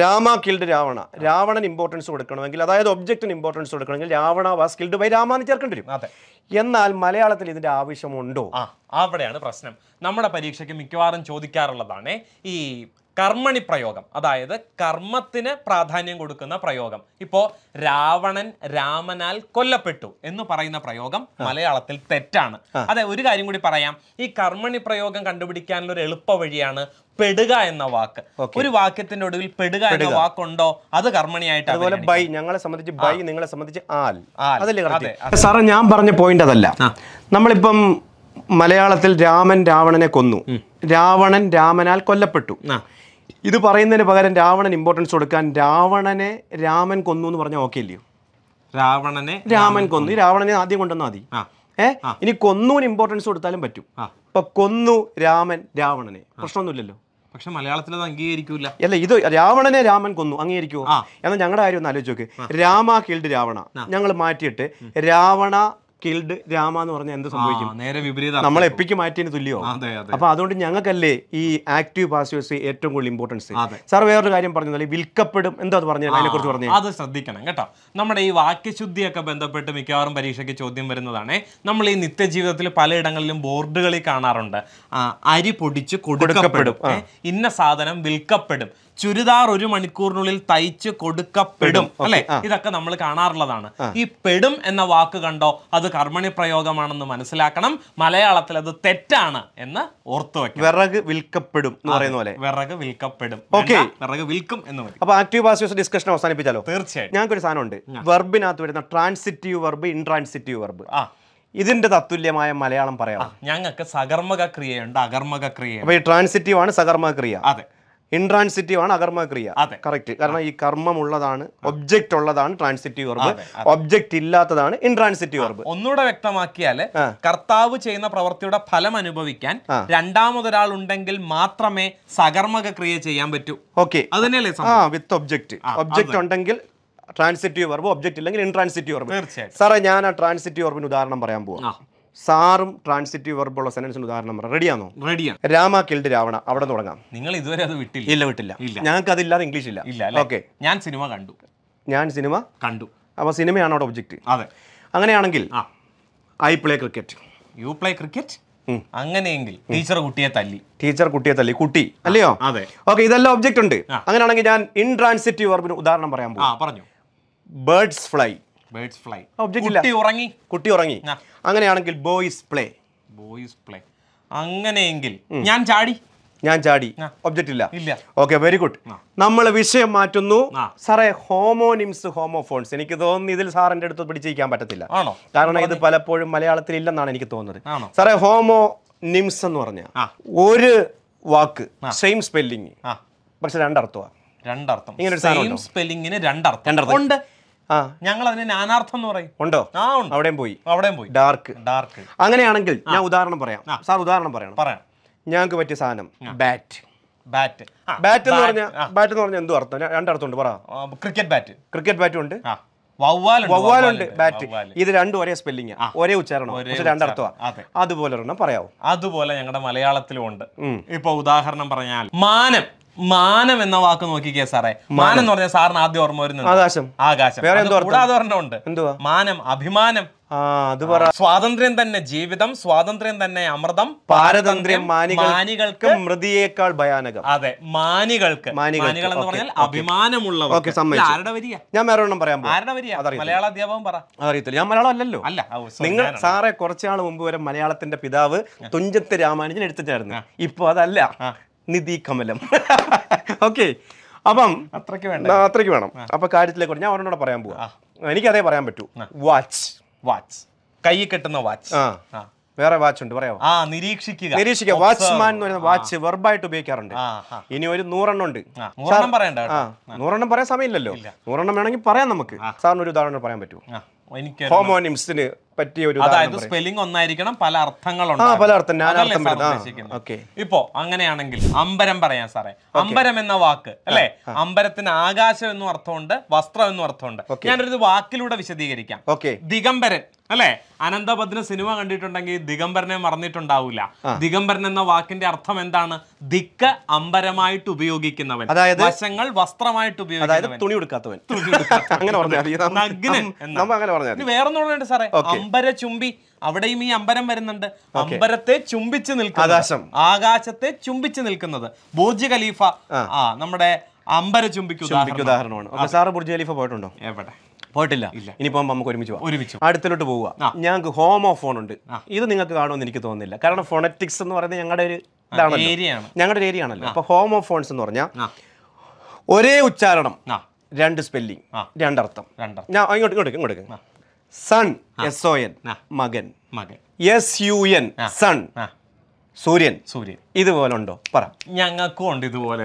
രാമ കിൽഡ് രാവണ. രാവണൻ ഇമ്പോർട്ടൻസ് കൊടുക്കണമെങ്കിൽ അതായത് ഒബ്ജക്റ്റിന് ഇമ്പോർട്ടൻസ് കൊടുക്കണമെങ്കിൽ Ravana was killed by Rama എന്ന് ചേർക്കേണ്ടി വരും. അതെ. എന്നാൽ മലയാളത്തിൽ ഇതിന്റെ ആവശ്യമുണ്ടോ? ആ അവിടെയാണ് പ്രശ്നം. നമ്മുടെ പരീക്ഷയ്ക്ക് മിക്കവാറും ചോദിക്കാറുള്ളതാണ് ഈ കർമ്മണി പ്രയോഗം അതായത് കർമ്മത്തിന് പ്രാധാന്യം കൊടുക്കുന്ന പ്രയോഗം. ഇപ്പോ രാവണൻ രാമനാൽ കൊല്ലപ്പെട്ടു എന്ന് പറയുന്ന പ്രയോഗം മലയാളത്തിൽ തെറ്റാണ്. അതെ ഒരു കാര്യം കൂടി പറയാം. ഈ കർമ്മണി പ്രയോഗം കണ്ടുപിടിക്കാനുള്ള ഒരു എളുപ്പ വഴിയാണ് പെടുക എന്ന വാക്ക്. ഒരു വാക്യത്തിന്റെ ഒടുവിൽ പെടുക എന്ന വാക്കുണ്ടോ? അത് കർമ്മണിയായിട്ട് അതുപോലെ ബൈ ഞങ്ങളെ സംബന്ധിച്ച് ബൈ നിങ്ങളെ സംബന്ധിച്ച് ആൽ. അതല്ലേ? സാറേ ഞാൻ പറഞ്ഞ പോയിന്റ് അതല്ല. നമ്മളിപ്പം മലയാളത്തിൽ രാമൻ രാവണനെ കൊന്നു. രാവണൻ രാമനാൽ കൊല്ലപ്പെട്ടു. ആ. ഇത് പറയുന്നതിന് പകരം രാവണൻ ഇമ്പോർട്ടൻസ് കൊടുക്കാൻ രാവണനെ രാമൻ കൊന്നു എന്ന് പറഞ്ഞാൽ ഓക്കെ ഇല്ലയോ? രാവണനെ രാമൻ കൊന്നു. രാവണനെ ആദ്യം കൊണ്ടുവന്നാൽ മതി. ഏ? ഇനി കൊന്നുവിന് ഇമ്പോർട്ടൻസ് കൊടുത്താലും പറ്റും. ഇപ്പൊ കൊന്നു രാമൻ രാവണനെ. പ്രശ്നമൊന്നുമില്ലല്ലോ. പക്ഷെ മലയാളത്തിൽ അത് അംഗീകരിക്കൂല. അല്ല ഇത് രാവണനെ രാമൻ കൊന്നു. അംഗീകരിക്കുമോ എന്നാൽ ഞങ്ങളുടെ കാര്യം ഒന്ന് ആലോചിച്ച് നോക്ക്. രാമ കിൽഡ് രാവണ. ഞങ്ങൾ മാറ്റിയിട്ട് രാവണ കിൽഡ് രാമ എന്ന് പറഞ്ഞാൽ എന്ത് സംഭവിക്കും? നേരെ വിപരീത. നമ്മൾ എപ്പിക്ക് മാറ്റിയതിന് തുല്യോ അപ്പൊ അതുകൊണ്ട് ഞങ്ങൾക്കല്ലേ ഈ ആക്റ്റീവ് പാസ്വേഴ്സ് ഏറ്റവും കൂടുതൽ ഇമ്പോർട്ടൻസ്. സാർ വേറൊരു കാര്യം പറഞ്ഞു വിൽക്കപ്പെടും. എന്താ പറഞ്ഞത് അതിനെ കുറിച്ച് പറഞ്ഞു. അത് ശ്രദ്ധിക്കണം കേട്ടോ. നമ്മുടെ ഈ വാക്യശുദ്ധിയൊക്കെ ബന്ധപ്പെട്ട് മിക്കവാറും പരീക്ഷയ്ക്ക് ചോദ്യം വരുന്നതാണ്. നമ്മൾ ഈ നിത്യജീവിതത്തിൽ പലയിടങ്ങളിലും ബോർഡുകളിൽ കാണാറുണ്ട്. അരി പൊടിച്ച് കൊടുക്കപ്പെടും. ഇന്ന സാധനം വിൽക്കപ്പെടും. ചുരിദാർ ഒരു മണിക്കൂറിനുള്ളിൽ തയ്ച്ച് കൊടുക്കപ്പെടും അല്ലെ? ഇതൊക്കെ നമ്മൾ കാണാറുള്ളതാണ്. ഈ പെടും എന്ന വാക്ക് കണ്ടോ? അത് കർമ്മണി പ്രയോഗമാണെന്ന് മനസ്സിലാക്കണം. മലയാളത്തിൽ അത് തെറ്റാണ് എന്ന് ഓർത്തു വെക്കണം. വിറക് വിൽക്കപ്പെടും എന്ന് പറയുന്ന പോലെ. വിറക് വിൽക്കപ്പെടും. ഓക്കെ. വിറക് വിൽക്കും എന്ന് മതി. അപ്പൊ ആക്റ്റീവ് പാസീവ്സ് ഡിസ്കഷൻ അവസാനിപ്പിച്ചാലോ? തീർച്ചയായിട്ടും. ഞങ്ങൾക്കൊരു സാധനമുണ്ട്. വെർബിനകത്ത് വരുന്ന ട്രാൻസിറ്റീവ് വെർബ് ഇൻട്രാൻസിറ്റീവ് വെർബ് ആ. ഇതിന്റെ തത്തുല്യമായ മലയാളം പറയാം ഞങ്ങൾക്ക് സകർമ്മക ക്രിയയുണ്ട് അകർമ്മക ക്രിയ അപ്പൊ ഈ ട്രാൻസിറ്റീവ് ആണ് സകർമ്മക ക്രിയ അതെ. ഇൻട്രാൻസിറ്റീവ് ആണ് അകർമ്മ ക്രിയ അതെ. കറക്റ്റ് കാരണം ഈ കർമ്മം ഉള്ളതാണ് ഒബ്ജക്റ്റ് ഉള്ളതാണ് ട്രാൻസിറ്റീവ് വെർബ് ഒബ്ജക്റ്റ് ഇല്ലാത്തതാണ് ഇൻട്രാൻസിറ്റീവ് വെർബ് ഒന്നുകൂടെ വ്യക്തമാക്കിയാൽ കർത്താവ് ചെയ്യുന്ന പ്രവൃത്തിയുടെ ഫലം അനുഭവിക്കാൻ രണ്ടാമതൊരാൾ ഉണ്ടെങ്കിൽ മാത്രമേ സകർമ്മക ക്രിയ ചെയ്യാൻ പറ്റൂ. ഓക്കെ അതന്നെയല്ലേ തന്നെയല്ലേ ആ വിത്ത് ഒബ്ജക്റ്റ് ഒബ്ജക്റ്റ് ഉണ്ടെങ്കിൽ ട്രാൻസിറ്റീവ് വെർബ് ഒബ്ജക്റ്റ് ഇല്ലെങ്കിൽ ഇൻട്രാൻസിറ്റീവ് വെർബ് സാറേ ഞാൻ ആ ട്രാൻസിറ്റീവ് വർബിന് ഉദാഹരണം പറയാൻ പോവാം. സാറും ട്രാൻസിറ്റീവ് വെർബുള്ള സെന്റൻസിന് ഉദാഹരണം പറയാം റെഡിയാണോ റെഡിയാണ് രാമ കിൽഡ് രാവണ അവിടെ തുടങ്ങാം. നിങ്ങൾ ഇതുവരെ അത് വിട്ടില്ല. ഇല്ല വിട്ടില്ല. ഞങ്ങൾക്ക് അതില്ലാതെ ഇംഗ്ലീഷ് ഇല്ല. ഇല്ല ഓക്കെ ഞാൻ സിനിമ കണ്ടു. ഞാൻ സിനിമ കണ്ടു. അപ്പോൾ സിനിമയാണ് അവിടെ ഒബ്ജക്റ്റ് അതെ. അങ്ങനെയാണെങ്കിൽ I play cricket you play cricket. അങ്ങനെയെങ്കിൽ ടീച്ചർ കുട്ടിയെ തല്ലി. ടീച്ചർ കുട്ടിയെ തല്ലി. കുട്ടി അല്ലയോ? അതെ. ഓക്കെ ഇതെല്ലാം ഒബ്ജക്റ്റ് ഉണ്ട്. അങ്ങനെയാണെങ്കിൽ ഞാൻ ഇൻട്രാൻസിറ്റീവ് വെർബിന് ഉദാഹരണം പറയാൻ ആ പറഞ്ഞു. ബേർഡ്സ് ഫ്ലൈ ബേർഡ്സ് ഫ്ലൈ കുട്ടി ഉറങ്ങി. കുട്ടി ഉറങ്ങി. അങ്ങനെയാണെങ്കിൽ ബോയ്സ് പ്ലേ ബോയ്സ് പ്ലേ അങ്ങനെയെങ്കിൽ ഞാൻ ചാടി? ഞാൻ ചാടി. ഒബ്ജക്റ്റ് ഇല്ല. ഇല്ല. ഓക്കെ വെരി ഗുഡ് നമ്മൾ വിഷയം മാറ്റുന്നു. സാറേ ഹോമോനിംസ് ഹോമോഫോൺസ് എനിക്ക് തോന്നുന്നു ഇതിൽ സാറിന്റെ അടുത്ത് പിടിച്ചിരിക്കാൻ പറ്റത്തില്ല. കാരണം ഇത് പലപ്പോഴും മലയാളത്തിൽ ഇല്ലെന്നാണ് എനിക്ക് തോന്നുന്നത്. സാറേ ഹോമോ നിംസ് എന്ന് പറഞ്ഞ ഒരു വാക്ക് സെയിം സ്പെല്ലിങ് പക്ഷെ രണ്ടർത്ഥമാണ് രണ്ടർത്ഥം. ഇങ്ങനെ സ്പെല്ലിങ്ങിന് രണ്ടർത്ഥം. രണ്ടർത്ഥം. ഉണ്ട്. ഞങ്ങൾ അതിന് നാനാർത്ഥം എന്ന് പറയും. ഉണ്ടോ? ആ ഉണ്ട്. അവിടെയും പോയി. അവിടെയും പോയി. ഡാർക്ക് ഡാർക്ക് അങ്ങനെയാണെങ്കിൽ ഞാൻ ഉദാഹരണം പറയാം. സാർ ഉദാഹരണം പറയണം. പറയാം. ഞങ്ങൾക്ക് പറ്റിയ സാധനം ബാറ്റ് ബാറ്റ് ബാറ്റ് എന്ന് പറഞ്ഞാൽ ബാറ്റ് എന്ന് പറഞ്ഞാൽ എന്തോ അർത്ഥം? രണ്ടർത്ഥമുണ്ട് പറ. ക്രിക്കറ്റ് ബാറ്റ് ക്രിക്കറ്റ് ബാറ്റും ഉണ്ട്. വവ്വാലുണ്ട് ബാറ്റ് ഇത് രണ്ടും ഒരേ സ്പെല്ലിംഗ് ഒരേ ഉച്ചാരണം പക്ഷെ രണ്ടർത്ഥമാണ് അതെ. അതുപോലെ ഒരെണ്ണം പറയാവോ. അതുപോലെ ഞങ്ങളുടെ മലയാളത്തിലും ഉണ്ട്. ഇപ്പൊ ഉദാഹരണം പറഞ്ഞാൽ മാനം. മാനം എന്ന വാക്ക് നോക്കിക്കേ സാറേ. മാനം. എന്ന് പറഞ്ഞാൽ സാറിന് ആദ്യം ഓർമ്മ വരുന്നത് ആകാശം. ആകാശം. കൂടാതെ ഉണ്ട്. മാനം അഭിമാനം. അത് പറ. സ്വാതന്ത്ര്യം തന്നെ ജീവിതം സ്വാതന്ത്ര്യം തന്നെ അമൃതം പാരതന്ത്ര്യം മാനികൾക്ക് മാനികൾക്ക് മൃതിയേക്കാൾ ഭയാനകം. അതെ മാനികൾക്ക്. മാനികൾ എന്ന് പറഞ്ഞാൽ അഭിമാനമുള്ള അഭിമാനമുള്ളവർ ഓക്കേ, ആരുടെ വരിക ഞാൻ വേറെ ഒന്നും പറയാൻ പോകും ആരുടെ വരിക മലയാള അധ്യാപകം പറ. അറിയത്തില്ല ഞാൻ മലയാളം അല്ലല്ലോ. അല്ല നിങ്ങൾ സാറേ സാറെ കുറച്ചാൾ മുമ്പ് വരെ മലയാളത്തിന്റെ പിതാവ് തുഞ്ചത്ത് രാമാനുജൻ എടുത്തിട്ടായിരുന്നു. ഇപ്പൊ അതല്ല. നിധി കമലം. [LAUGHS] ഓക്കെ അപ്പം അത്രയ്ക്ക് വേണം അത്രയ്ക്ക് വേണം. അപ്പൊ കാര്യത്തിലേക്ക്. ഞാൻ ഒരെണ്ണോടെ പറയാൻ പോവാ. എനിക്കതേ പറയാൻ പറ്റൂ. വാച്ച് വാച്ച് കൈ കെട്ടുന്ന വാച്ച്. വേറെ വാച്ച് ഉണ്ട്. പറയാമോ? ആ നിരീക്ഷിക്കുക. നിരീക്ഷിക്കുക. വാച്ച്മാൻ എന്ന് പറയുന്ന വാച്ച് വെർബായിട്ട് ഉപയോഗിക്കാറുണ്ട്. ഇനി ഒരു നൂറെണ്ണം ഉണ്ട്. നൂറെണ്ണം പറയണ്ട പറയാൻ സമയമില്ലല്ലോ. നൂറെണ്ണം വേണമെങ്കിൽ പറയാം നമുക്ക്. സാറിന് ഒരു ഉദാഹരണം പറയാൻ പറ്റുമോ? ഹോമോനിംസിന് പറ്റിയ ഒരു അതായത് സ്പെല്ലിംഗ് ഒന്നായിരിക്കണം പല അർത്ഥങ്ങളുണ്ട്. പല അർത്ഥം. ഞാൻ ഓക്കെ. ഇപ്പോ അങ്ങനെയാണെങ്കിൽ അമ്പരം പറയാം സാറേ. അമ്പരം എന്ന വാക്ക് അല്ലെ? അമ്പരത്തിന് ആകാശം എന്നും അർത്ഥമുണ്ട് വസ്ത്രം എന്നും അർത്ഥമുണ്ട്. ഞാനൊരു വാക്കിലൂടെ വിശദീകരിക്കാം. ഓക്കെ. ദിഗംബരൻ അല്ലെ? അനന്തപദ്ന സിനിമ കണ്ടിട്ടുണ്ടെങ്കിൽ ദിഗംബരനെ മറന്നിട്ടുണ്ടാവില്ല ദിഗംബരൻ എന്ന വാക്കിന്റെ അർത്ഥം എന്താണ്? ദിക്ക് അമ്പരമായിട്ട് ഉപയോഗിക്കുന്നവൻ. അതായത് വശങ്ങൾ വസ്ത്രമായിട്ട് ഉപയോഗിക്കുന്നവൻ. തുണി എടുക്കാത്തവൻ വേറൊന്നും സാറേ. അമ്പര ചുംബി. അവിടെയും ഈ അമ്പരം വരുന്നുണ്ട്. അമ്പരത്തെ ചുംബിച്ച് നിൽക്കുന്നത്. ആകാശത്തെ ചുംബിച്ച് നിൽക്കുന്നത്. ബോജ് ഖലീഫ ആ നമ്മുടെ അമ്പര ചുംബിക്ക് ചുംബിക്ക് ഉദാഹരണം ഉദാഹരണമാണ്. സാറ് ബുർജ് ഖലീഫ പോയിട്ടുണ്ടോ? എവിടെ? പോയിട്ടില്ല. ഇനിയിപ്പോ നമുക്ക് ഒരുമിച്ച് പോവാം. ഒരുമിച്ച് അടുത്തിലോട്ട് പോവുക. ഞങ്ങൾക്ക് ഹോമോ ഫോൺ ഉണ്ട്. ഇത് നിങ്ങൾക്ക് കാണുമെന്ന് എനിക്ക് തോന്നുന്നില്ല. കാരണം ഫോണറ്റിക്സ് എന്ന് പറയുന്നത് ഞങ്ങളുടെ ഒരു ഏരിയയാണ് ഞങ്ങളുടെ ഒരു ഏരിയ ആണല്ലോ. അപ്പൊ ഹോമോ ഫോൺസ് എന്ന് പറഞ്ഞാൽ ഒരേ ഉച്ചാരണം രണ്ട് സ്പെല്ലിംഗ്. രണ്ടർത്ഥം. രണ്ടോ ഞാൻ ഇങ്ങോട്ട് ഇങ്ങോട്ട് ഇങ്ങോട്ട്. Son S O N. മകൻ. മകൻ. എസ് യു എൻ സൺ സൂര്യൻ. സൂര്യൻ. ഇതുപോലെ ഉണ്ടോ പറ. ഞങ്ങൾക്കും ഉണ്ട് ഇതുപോലെ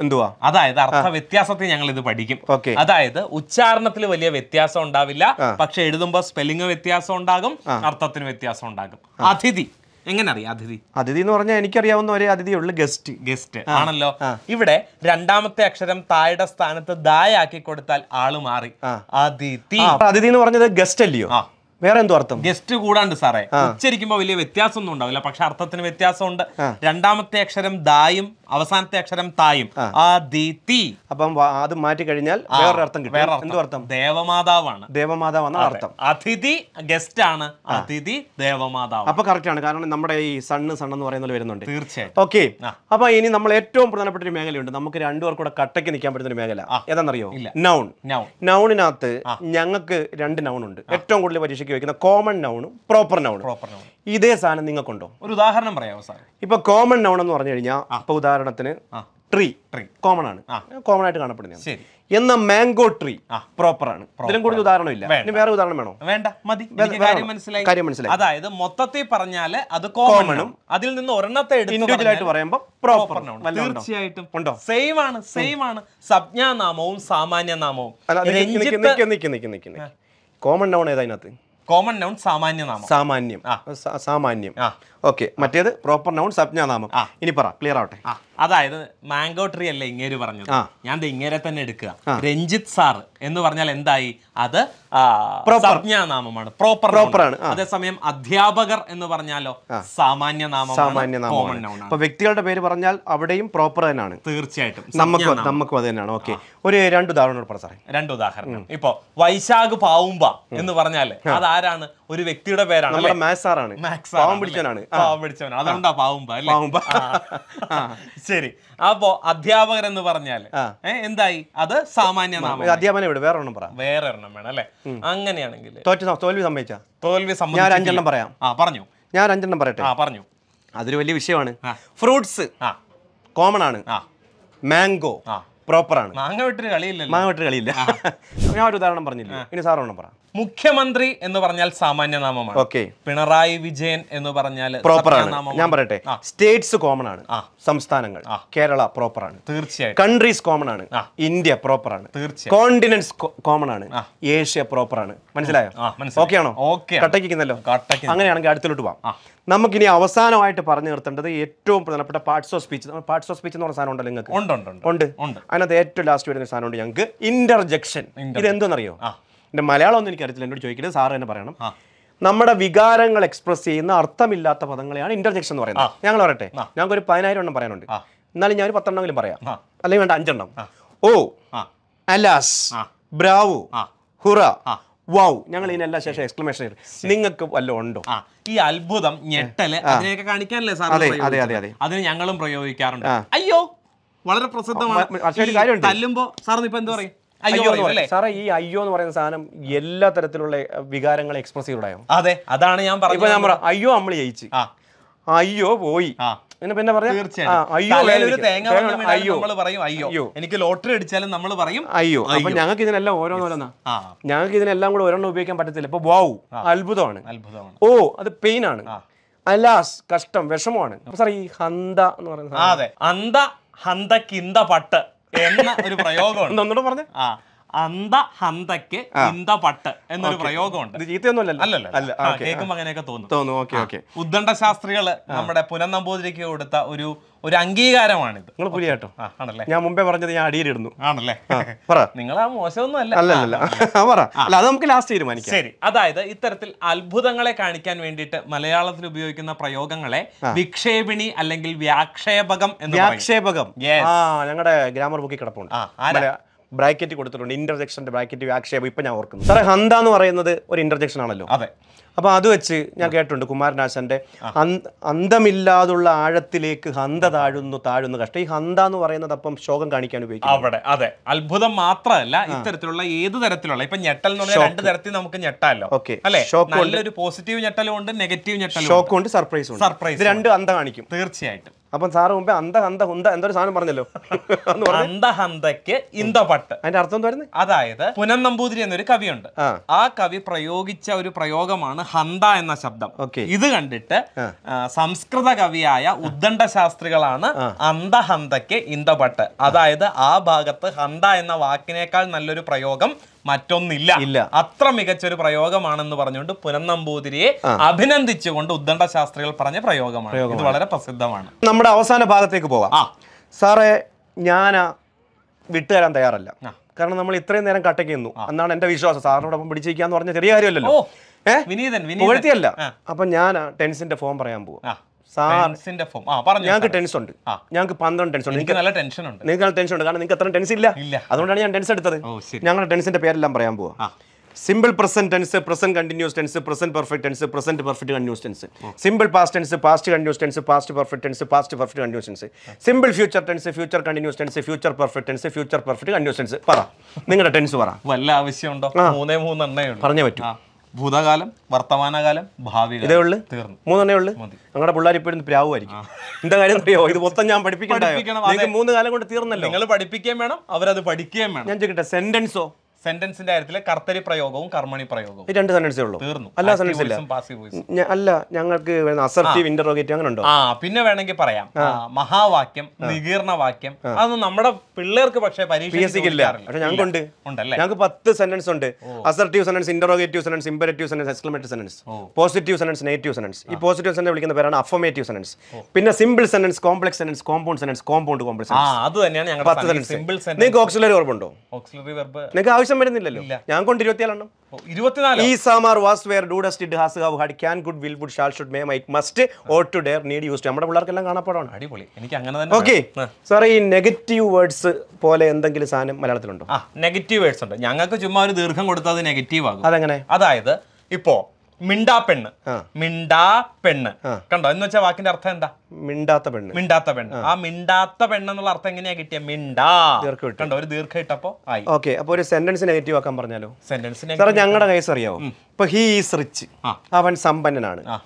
എന്തുവാ? അതായത് അർത്ഥ വ്യത്യാസത്തിൽ ഞങ്ങൾ ഇത് പഠിക്കും. അതായത് ഉച്ചാരണത്തിൽ വലിയ വ്യത്യാസം ഉണ്ടാവില്ല. പക്ഷെ എഴുതുമ്പോൾ സ്പെല്ലിംഗ് വ്യത്യാസം ഉണ്ടാകും അർത്ഥത്തിന് വ്യത്യാസം ഉണ്ടാകും. അതിഥി. എങ്ങനെ അറിയാം അതിഥി? അതിഥി എന്ന് പറഞ്ഞാൽ എനിക്കറിയാവുന്ന ഒരേ അതിഥിയുള്ള ഗസ്റ്റ്. ഗസ്റ്റ്. ആണല്ലോ? ഇവിടെ രണ്ടാമത്തെ അക്ഷരം തായുടെ സ്ഥാനത്ത് ദായാക്കി കൊടുത്താൽ ആൾ മാറി. അതിഥി. അതിഥി എന്ന് പറഞ്ഞത് ഗസ്റ്റ് അല്ലയോ ആ. വേറെ എന്തോ അർത്ഥം? ഗസ്റ്റ് കൂടാണ്ട് സാറേ. ഉച്ചരിക്കുമ്പോ വലിയ വ്യത്യാസം ഒന്നും ഉണ്ടാവില്ല. പക്ഷെ അർത്ഥത്തിന് വ്യത്യാസമുണ്ട്. രണ്ടാമത്തെ അക്ഷരം ദായും അവസാനത്തെ അക്ഷരം തായും. അതിഥി അപ്പം അത് മാറ്റി കഴിഞ്ഞാൽ വേറൊരർത്ഥം വേറെ കിട്ടും എന്തോ അർത്ഥം? ദേവമാതാവാണ്. ദേവമാതാവാണ് അർത്ഥം. അതിഥി ഗസ്റ്റ് ആണ്. അതിഥി ദേവമാതാവ്. അപ്പൊ കറക്റ്റ് ആണ്. കാരണം നമ്മുടെ ഈ സണ്ണ് സണ്ണ് എന്ന് പറയുന്നത് വരുന്നുണ്ട്. തീർച്ചയായിട്ടും. ഓക്കെ. അപ്പൊ ഇനി നമ്മൾ ഏറ്റവും പ്രധാനപ്പെട്ട ഒരു മേഖലയുണ്ട്. നമുക്ക് രണ്ടുപേർ കൂടെ കട്ടയ്ക്ക് നിൽക്കാൻ പറ്റുന്ന ഒരു മേഖല. ഏതാണെന്നറിയോ? നൗൺ നൗൺ നൗണിനകത്ത് ഞങ്ങൾക്ക് രണ്ട് നൗൺ ഉണ്ട്. ഏറ്റവും കൂടുതൽ പരീക്ഷയ്ക്ക് വയ്ക്കുന്ന കോമൺ നൗണും പ്രോപ്പർ നൗണും പ്രോപ്പർ നൗൺ ഇതേ സാധനം നിങ്ങൾക്കുണ്ടോ? ഒരു ഉദാഹരണം പറയാമോ സാർ? ഇപ്പൊ കോമൺ നൗൺ എന്ന് പറഞ്ഞു കഴിഞ്ഞാൽ ഇപ്പൊ ഉദാഹരണത്തിന് ട്രീ ട്രീ കോമൺ ആണ്. കോമൺ ആയിട്ട് കാണപ്പെടുന്നത് ശരി. എന്ന മാംഗോ ട്രീ പ്രോപ്പർ ആണ്. ഇതിലും കൂടുതൽ ഉദാഹരണം ഇല്ല ഇനി വേറെ ഉദാഹരണം വേണോ? വേണ്ട. മതി. കാര്യം മനസ്സിലായി. കാര്യം മനസ്സിലായി. അതായത് മൊത്തത്തിൽ പറഞ്ഞാൽ അത് കോമണും അതിൽ നിന്ന് ഒരെണ്ണത്തെ ഇൻഡിവിജ്വൽ ആയിട്ട് പറയുമ്പോൾ പ്രോപ്പർ. തീർച്ചയായിട്ടും. ഉണ്ടോ? സെയിം ആണ്. സെയിം ആണ്. സംജ്ഞാനാമവും സാമാന്യനാമവും. കോമൺ നൗൺ ഏതാ അതിനകത്ത് കോമൺ നൗൺ സാമാന്യം സ- സാമാന്യം. ആ. ഓക്കെ മറ്റേത് പ്രോപ്പർ നൗൺ സപ്ഞാനാമം ഇനി പറ ക്ലിയർ ആവട്ടെ? അതായത് മാംഗോ ട്രീ അല്ലേ ഇങ്ങേര് പറഞ്ഞത്? ഞാൻ ഇങ്ങേരെ തന്നെ എടുക്കുക. രഞ്ജിത്ത് സാർ എന്ന് പറഞ്ഞാൽ എന്തായി? അത് സപ്ഞാനാമമാണ് പ്രോപ്പർ പ്രോപ്പർ ആണ്, അതേസമയം അധ്യാപകർ എന്ന് പറഞ്ഞാലോ സാമാന്യ നാമമാണ് സാമാന്യ അപ്പൊ വ്യക്തികളുടെ പേര് പറഞ്ഞാൽ അവിടെയും പ്രോപ്പർ തന്നെയാണ്. തീർച്ചയായിട്ടും. നമുക്ക് നമുക്കും അത് തന്നെയാണ്. ഓക്കെ. ഒരു രണ്ട് ഉദാഹരണം പറ സാറേ. രണ്ട് ഉദാഹരണം. ഇപ്പൊ വൈശാഖ് പാവുമ്പ എന്ന് പറഞ്ഞാൽ അതാരാണ്? ഒരു വ്യക്തിയുടെ പേരാണ് നമ്മുടെ മാത്സ് സാറാണ്. മാക്സ് പാവം പിടിച്ചവനാണ്. പാവം പിടിച്ചവൻ അതുകൊണ്ടാ പാവുമ്പ അല്ലേ. ശരി. അപ്പോ അധ്യാപകൻ എന്ന് പറഞ്ഞാൽ എന്തായി? അത് സാമാന്യ നാമം അധ്യാപനം ഇവിടെ വേറെ ഒന്നും പറ. വേറെ ഒരെണ്ണം വേണം അല്ലേ? അങ്ങനെയാണെങ്കിൽ തോൽവി സംഭവിച്ച തോൽവി ഞാൻ അഞ്ചെണ്ണം പറയാം. ആ പറഞ്ഞു. ഞാൻ അഞ്ചെണ്ണം പറയട്ടെ? ആ പറഞ്ഞു. അതൊരു വലിയ വിഷയമാണ്. ഫ്രൂട്ട്സ് ആ. കോമൺ ആണ്. മാംഗോ. ആണ് മാങ്ങ വിട്ടൊരു കളിയില്ല മാങ്ങ വിട്ടൊരു കളിയില്ല. ഞാൻ ഒരു ഉദാഹരണം പറഞ്ഞില്ല? ഇനി സാർ ഒന്നും പറ. മുഖ്യമന്ത്രി എന്ന് പറഞ്ഞാൽ സാമാന്യ നാമമാണ്. ഓക്കെ. പിണറായി വിജയൻ എന്ന് പറഞ്ഞാൽ പ്രോപ്പർ ആണ് ഞാൻ പറയട്ടെ. സ്റ്റേറ്റ്സ് കോമൺ ആണ്. സംസ്ഥാനങ്ങൾ. കേരള പ്രോപ്പർ ആണ് തീർച്ചയായും കൺട്രീസ് കോമൺ ആണ് ഇന്ത്യ പ്രോപ്പർ ആണ് തീർച്ചയായും കോണ്ടിനൻസ് കോമൺ ആണ്. ഏഷ്യ പ്രോപ്പർ ആണ്. മനസ്സിലായോ? ഓക്കെ ആണോ? ഓക്കെ കട്ടക്കിക്കുന്നല്ലോ അങ്ങനെയാണെങ്കിൽ അടുത്തിലോട്ട് പോവാം. നമുക്കിനി അവസാനമായിട്ട് പറഞ്ഞു നിർത്തേണ്ടത് ഏറ്റവും പ്രധാനപ്പെട്ട parts of speech parts of speech എന്ന് പറഞ്ഞ സാധനം ഉണ്ടല്ലോ നിങ്ങൾക്ക്? ഉണ്ട് ഉണ്ട് അതിനകത്ത് ഏറ്റവും ലാസ്റ്റ് വരുന്ന സാധനം ഉണ്ട് ഞങ്ങൾക്ക്. ഇന്റർജെക്ഷൻ ഇത് എന്തെന്നറിയോ ആ. എന്റെ മലയാളം ഒന്നും എനിക്കറിയത്തില്ല. എന്നോട് ചോദിക്കരുത്. സാറ് തന്നെ പറയണം. നമ്മുടെ വികാരങ്ങൾ എക്സ്പ്രസ് ചെയ്യുന്ന അർത്ഥമില്ലാത്ത പദങ്ങളെയാണ് ഇന്റർജെക്ഷൻ എന്ന് പറയുന്നത്. ഞങ്ങൾ പറയട്ടെ? ഞങ്ങൾക്ക് ഒരു പതിനായിരം എണ്ണം പറയാനുണ്ട്. എന്നാലും ഞാൻ ഒരു പത്തെണ്ണമെങ്കിലും പറയാം. അല്ലെങ്കിൽ വേണ്ട അഞ്ചെണ്ണം. Oh. Alas. Bravo. Hurrah. Wow ഞങ്ങൾ ഇതിനെല്ലാം ശേഷം എക്സ്ക്ലമേഷൻ നിങ്ങൾക്ക് വല്ല ഉണ്ടോ? ആ ഈ അത്ഭുതം ഞെട്ടൽ അതിനെയൊക്കെ കാണിക്കാനല്ലേ സാർ അതെ അതെ അതെ അതെ. അതിന് ഞങ്ങളും പ്രയോഗിക്കാറുണ്ട്. അയ്യോ വളരെ പ്രസിദ്ധമാണ്. തല്ലുമ്പോ സാർ ഇപ്പൊ എന്താ പറയും? അയ്യോ സാറേ ഈ അയ്യോ എന്ന് പറയുന്ന സാധനം എല്ലാ തരത്തിലുള്ള വികാരങ്ങൾ വികാരങ്ങളെ എക്സ്പ്രസ് ചെയ്യൂടായോ അതെ അതാണ് ഞാൻ ഇപ്പൊ പറഞ്ഞത്. ഞാൻ പറ അയ്യോ നമ്മൾ ജയിച്ചു. അയ്യോ പോയി. ആ. പിന്നെ പറയാ. അയ്യോ പറയും അയ്യോ. അയ്യോ. എനിക്ക് ലോട്ടറി അടിച്ചാലും നമ്മൾ പറയും അയ്യോ. അപ്പൊ ഞങ്ങൾക്ക് ഇതിനെല്ലാം ഓരോന്നോരോന്നാ. ഞങ്ങൾക്ക് ഇതിനെല്ലാം കൂടെ ഒരെണ്ണം ഉപയോഗിക്കാൻ പറ്റത്തില്ല. ഇപ്പൊ വാവു അത്ഭുതമാണ്. അത്ഭുതമാണ്. ഓ അത് പെയിൻ ആണ്. അലാസ് കഷ്ടം വിഷമമാണ്. സാർ ഈ ഹന്ത എന്ന് പറയുന്നത് അതെ. അന്ത ഹന്ത കിന്ത പട്ട് എന്ന ഒരു പ്രയോഗം [LAUGHS] ഒന്നുകൂടെ പറഞ്ഞേ. ആ. അന്ത ഹന്തയ്ക്ക് ഇന്ത പട്ട് എന്നൊരു പ്രയോഗമുണ്ട്. അല്ലല്ല അല്ല കേൾക്കുമ്പോ അങ്ങനെയൊക്കെ തോന്നുന്നു ഉദ്ദണ്ഡ ശാസ്ത്രികൾ നമ്മുടെ പുനന്നമ്പൂതിരിക്ക് കൊടുത്ത ഒരു ഒരു അംഗീകാരമാണിത്. നിങ്ങൾ പുലിയാട്ടോ? ആണല്ലേ? ഞാൻ മുമ്പേ പറഞ്ഞത് ഞാൻ അടിയിലിടുന്നു ആണല്ലേ? പറ. [LAUGHS] നിങ്ങൾ ആ മോശമൊന്നും അല്ല അല്ലല്ല ആ, പറ. അല്ല അത് നമുക്ക് ലാസ്റ്റ് തീരുമാനിക്കാം. ശരി. അതായത് ഇത്തരത്തിൽ അത്ഭുതങ്ങളെ കാണിക്കാൻ വേണ്ടിയിട്ട് മലയാളത്തിൽ ഉപയോഗിക്കുന്ന പ്രയോഗങ്ങളെ വിക്ഷേപിണി അല്ലെങ്കിൽ വ്യാക്ഷേപകം എന്ന് വ്യാക്ഷേപകം. ഞങ്ങളുടെ ഗ്രാമർ ബുക്കിൽ കിടപ്പുണ്ട്? ബ്രാക്കറ്റ് കൊടുത്തിട്ടുണ്ട്. ഇന്റർജെക്ഷന്റെ ബ്രാക്കറ്റ് വ്യാക്ഷേപം ഇപ്പൊ ഞാൻ ഓർക്കുന്നു. സാറേ ഹന്ത എന്ന് പറയുന്നത് ഒരു ഇന്റർജെക്ഷൻ ആണല്ലോ. അതെ. അപ്പൊ അത് വെച്ച് ഞാൻ കേട്ടിട്ടുണ്ട് കുമാരനാശന്റെ അന്ത- അന്തമില്ലാതുള്ള ആഴത്തിലേക്ക് ഹന്ത താഴുന്നു താഴുന്നു. കഷ്ടം. ഈ ഹന്ത എന്ന് പറയുന്നത് അപ്പം ശോകം കാണിക്കാൻ ഉപയോഗിക്കും അവിടെ. അതെ. അത്ഭുതം മാത്രമല്ല ഇത്തരത്തിലുള്ള ഏത് തരത്തിലുള്ള ഇപ്പൊ ഞെട്ടൽ എന്ന് പറഞ്ഞാൽ രണ്ട് തരത്തിൽ നമുക്ക് ഞെട്ടാലോ. അല്ലെ. നല്ലൊരു പോസിറ്റീവ് ഞെട്ടലും ഉണ്ട് നെഗറ്റീവ് ഞെട്ടലും ഷോക്ക് ഉണ്ട് സർപ്രൈസ് ഉണ്ട്. സർപ്രൈസ് രണ്ട് അന്ത കാണിക്കും. തീർച്ചയായിട്ടും. അപ്പം സാറ് മുമ്പേ അന്ത ഹന്ത ഹുന്ത എന്തൊരു സാധനം പറഞ്ഞല്ലോ? [LAUGHS] അന്ത പറഞ്ഞു ഇന്തപട്ട് അതിന്റെ അർത്ഥം എന്തായിരുന്നു? അതായത് പുനം നമ്പൂതിരി എന്നൊരു കവിയുണ്ട്. ആ കവി പ്രയോഗിച്ച ഒരു പ്രയോഗമാണ് ഹന്ത എന്ന ശബ്ദം. ഇത് കണ്ടിട്ട് സംസ്കൃത കവിയായ ഉദ്ദണ്ഡ ശാസ്ത്രികളാണ് അന്തഹന്തയ്ക്ക് ഇന്ദപട്ട് അതായത് ആ ഭാഗത്ത് ഹന്ത എന്ന വാക്കിനേക്കാൾ നല്ലൊരു പ്രയോഗം മറ്റൊന്നില്ല. ഇല്ല. അത്ര മികച്ചൊരു പ്രയോഗമാണെന്ന് പറഞ്ഞുകൊണ്ട് പുനന്നമ്പൂതിരിയെ അഭിനന്ദിച്ചുകൊണ്ട് ഉദ്ദണ്ഡ ശാസ്ത്രികൾ പറഞ്ഞ പ്രയോഗമാണ്. ഇത് വളരെ പ്രസിദ്ധമാണ്. നമ്മുടെ അവസാന ഭാഗത്തേക്ക് പോവാം. സാറേ ഞാൻ വിട്ടുതരാൻ തയ്യാറല്ല. കാരണം നമ്മൾ ഇത്രയും നേരം കട്ടയ്ക്ക് നിന്നു. എന്നാണ് എന്റെ വിശ്വാസം. സാറിനോടൊപ്പം പിടിച്ചിരിക്കാന്ന് പറഞ്ഞ ചെറിയ കാര്യമല്ലല്ലോ. ഏഹ്ത്തിയല്ല പുകഴ്ത്തിയല്ല. അപ്പൊ ഞാൻ ടെൻസിന്റെ ഫോം പറയാൻ പോവാ. ഞങ്ങൾക്ക് ടെൻസ് ഉണ്ട്. ഞങ്ങൾക്ക് പന്ത്രണ്ട് ടെൻസ് ഉണ്ട്. നിങ്ങൾക്ക് നല്ല ടെൻഷൻ ഉണ്ട് നിങ്ങൾക്ക് നല്ല ടെൻഷൻ ഉണ്ട് കാരണം നിങ്ങൾക്ക് അത്ര ടെൻസ് ഇല്ല. അതുകൊണ്ടാണ് ഞാൻ ടെൻസ് എടുത്തത്. ഞങ്ങളുടെ ടെൻസിന്റെ പേരെല്ലാം പറയാൻ പോവാ. Simple present tense present continuous tense present perfect tense present perfect continuous tense simple past tense past continuous tense past perfect tense past perfect continuous tense simple future tense future continuous tense future perfect tense future perfect continuous tense പറ. നിങ്ങളുടെ tense പറ. വല്ല ആവശ്യമുണ്ടോ? മൂന്നേ മൂന്നെണ്ണേ പറഞ്ഞേ പറ്റൂ. ഭൂതകാലം വർത്തമാനകാലം ഭാവി ഇതേ ഉള്ളു? തീർന്നു. മൂന്നെണ്ണേ ഉള്ളു. ഞങ്ങളുടെ പിള്ളേർ ഇപ്പോഴും പ്രാവുമായിരിക്കും. എന്താ കാര്യം അറിയോ? ഇത് മൊത്തം ഞാൻ പഠിപ്പിക്കണം, മൂന്ന് കാലം കൊണ്ട് തീർന്നല്ലോ. നിങ്ങൾ പഠിപ്പിക്കുകയും വേണം അവരത് പഠിക്കുകയും വേണം. ഞാൻ ചോദിക്കട്ടെ സെന്റൻസോ സെന്റൻസിന്റെ കാര്യത്തിൽ കർത്തരി പ്രയോഗവും കർമ്മണി പ്രയോഗവും ഈ രണ്ട് സെന്റൻസേ ഉള്ളൂ. തീർന്നു. അല്ല സെന്റൻസ് ഇല്ല. അല്ല ഞങ്ങൾക്ക് അസർട്ടീവ് ഇന്റർറോഗേറ്റീവ് അങ്ങനെ ഉണ്ടോ? ആ പിന്നെ വേണമെങ്കിൽ പറയാം. മഹാവാക്യം നികീർണ വാക്യം അതൊന്നും നമ്മുടെ പിള്ളേർക്ക് പക്ഷേ പരീക്ഷിക്കില്ല പക്ഷെ ഞങ്ങൾക്കുണ്ട്. ഉണ്ടല്ലേ? ഞങ്ങൾക്ക് പത്ത് സെന്റൻസ് ഉണ്ട്. Assertive sentence interrogative sentence imperative sentence exclamative sentence positive sentence negative sentence ഈ പോസിറ്റീവ് സെന്റൻസ് വിളിക്കുന്ന പേരാണ് അഫർമേറ്റീവ് സെന്റൻസ് പിന്നെ simple sentence complex sentence compound sentence compound complex ആ അത് തന്നെയാണ് സെന്റൻസ് സിമ്പിൾ സെന്റൻസ് നിങ്ങൾക്ക് ഓക്സിലറി ഓർമ്മുണ്ടോ ഓക്സിലറി വെർബ് നിങ്ങൾക്ക് ആവശ്യം വരുന്നില്ലല്ലോ. ഞാൻ കൊണ്ട് ഇരുപത്തിയാലെണ്ണം. ഇരുപത്തിനാല്? ഈ സാമാർ was were do does did has have had can could will would shall should may might must to dare need use നമ്മുടെ പിള്ളേർക്കെല്ലാം കാണപ്പെടാണ്. അടിപൊളി. എനിക്ക് അങ്ങനെ തന്നെ ഓക്കെ. സാർ ഈ നെഗറ്റീവ് വേർഡ്സ് പോലെ എന്തെങ്കിലും സാധനം മലയാളത്തിലുണ്ടോ? ആ നെഗറ്റീവ് വേർഡ്സ് ഉണ്ട്. ഞങ്ങൾക്ക് ചുമ്മാ ഒരു ദീർഘം കൊടുത്താൽ അത് നെഗറ്റീവ് ആകും അതെങ്ങനെ? അതായത് ഇപ്പോ മിണ്ടാ പെണ്ണ്. മിണ്ടാ പെണ്ണ് കണ്ടോ? എന്ന് വെച്ചാൽ വാക്കിന്റെ അർത്ഥം എന്താ? മിണ്ടാത്ത പെണ്ണ്. മിണ്ടാത്ത പെണ്ണ്. ആ. മിണ്ടാത്ത പെണ്ണ് എന്നുള്ള അർത്ഥം എങ്ങനെയാ കിട്ടിയ? മിണ്ടാ. കണ്ടോ? ഒരു ദീർഘ ഇട്ടപ്പോ ആയി. ഓക്കെ അപ്പൊ ഒരു സെന്റൻസ് നെഗറ്റീവ് ആക്കാൻ പറഞ്ഞാലോ? സെന്റൻസ് ഞങ്ങളുടെ കേസ് അറിയാവോ? ഇപ്പൊ ഹീ ഈസ് റിച്ച് അവൻ സമ്പന്നനാണ്.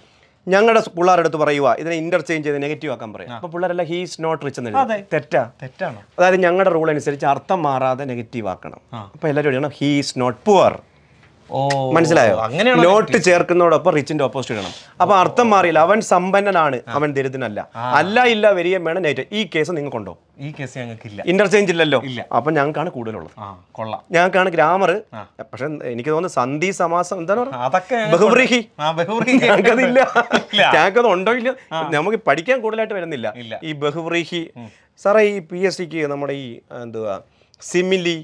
ഞങ്ങളുടെ പിള്ളേരുടെ അടുത്ത് പറയുക ഇതിനെ ഇന്റർചേഞ്ച് ചെയ്ത് നെഗറ്റീവ് ആക്കാൻ പറയാം. അപ്പൊ പിള്ളേരെല്ലാം ഹീ ഈസ് നോട്ട് റിച്ച് എന്ന്. തെറ്റാ? തെറ്റാണ്? അതായത് ഞങ്ങളുടെ റൂൾ അനുസരിച്ച് അർത്ഥം മാറാതെ നെഗറ്റീവ് ആക്കണം. അപ്പൊ എല്ലാവരും ഹീ ഈസ് നോട്ട് പുവർ മനസ്സിലായോ? ലോട്ട് നോട്ട് ചേർക്കുന്നതോടൊപ്പം റിച്ചിന്റെ ഓപ്പോസിറ്റ് ഇടണം. അപ്പൊ അർത്ഥം മാറിയില്ല. അവൻ സമ്പന്നനാണ്. അവൻ ദരിദ്രനല്ല. അല്ല ഇല്ല വരികയും വേണം നെഗറ്റീവ് ഈ കേസ് നിങ്ങൾക്കുണ്ടോ ഈ കേസ് ഞങ്ങൾക്കില്ല. ഇന്റർചേഞ്ച് ഇല്ലല്ലോ. ഇല്ല. അപ്പൊ ഞങ്ങൾക്കാണ് കൂടുതലുള്ളത്. കൊള്ളാം. ഞങ്ങൾക്കാണ് ഗ്രാമർ പക്ഷെ എനിക്ക് തോന്നുന്നു സന്ധി സമാസം എന്താണ് പറയുക? അതൊക്കെ ഞങ്ങൾക്ക് ബഹുബ്രീഹി ഞങ്ങൾക്കതില്ല. ഞങ്ങൾക്കത് ഉണ്ടോ ഇല്ല നമുക്ക് പഠിക്കാൻ കൂടുതലായിട്ട് വരുന്നില്ല. ഈ ബഹുബ്രീഹി സാറേ ഈ പി എസ് സിക്ക് നമ്മുടെ ഈ എന്തുവാ? സിമിലി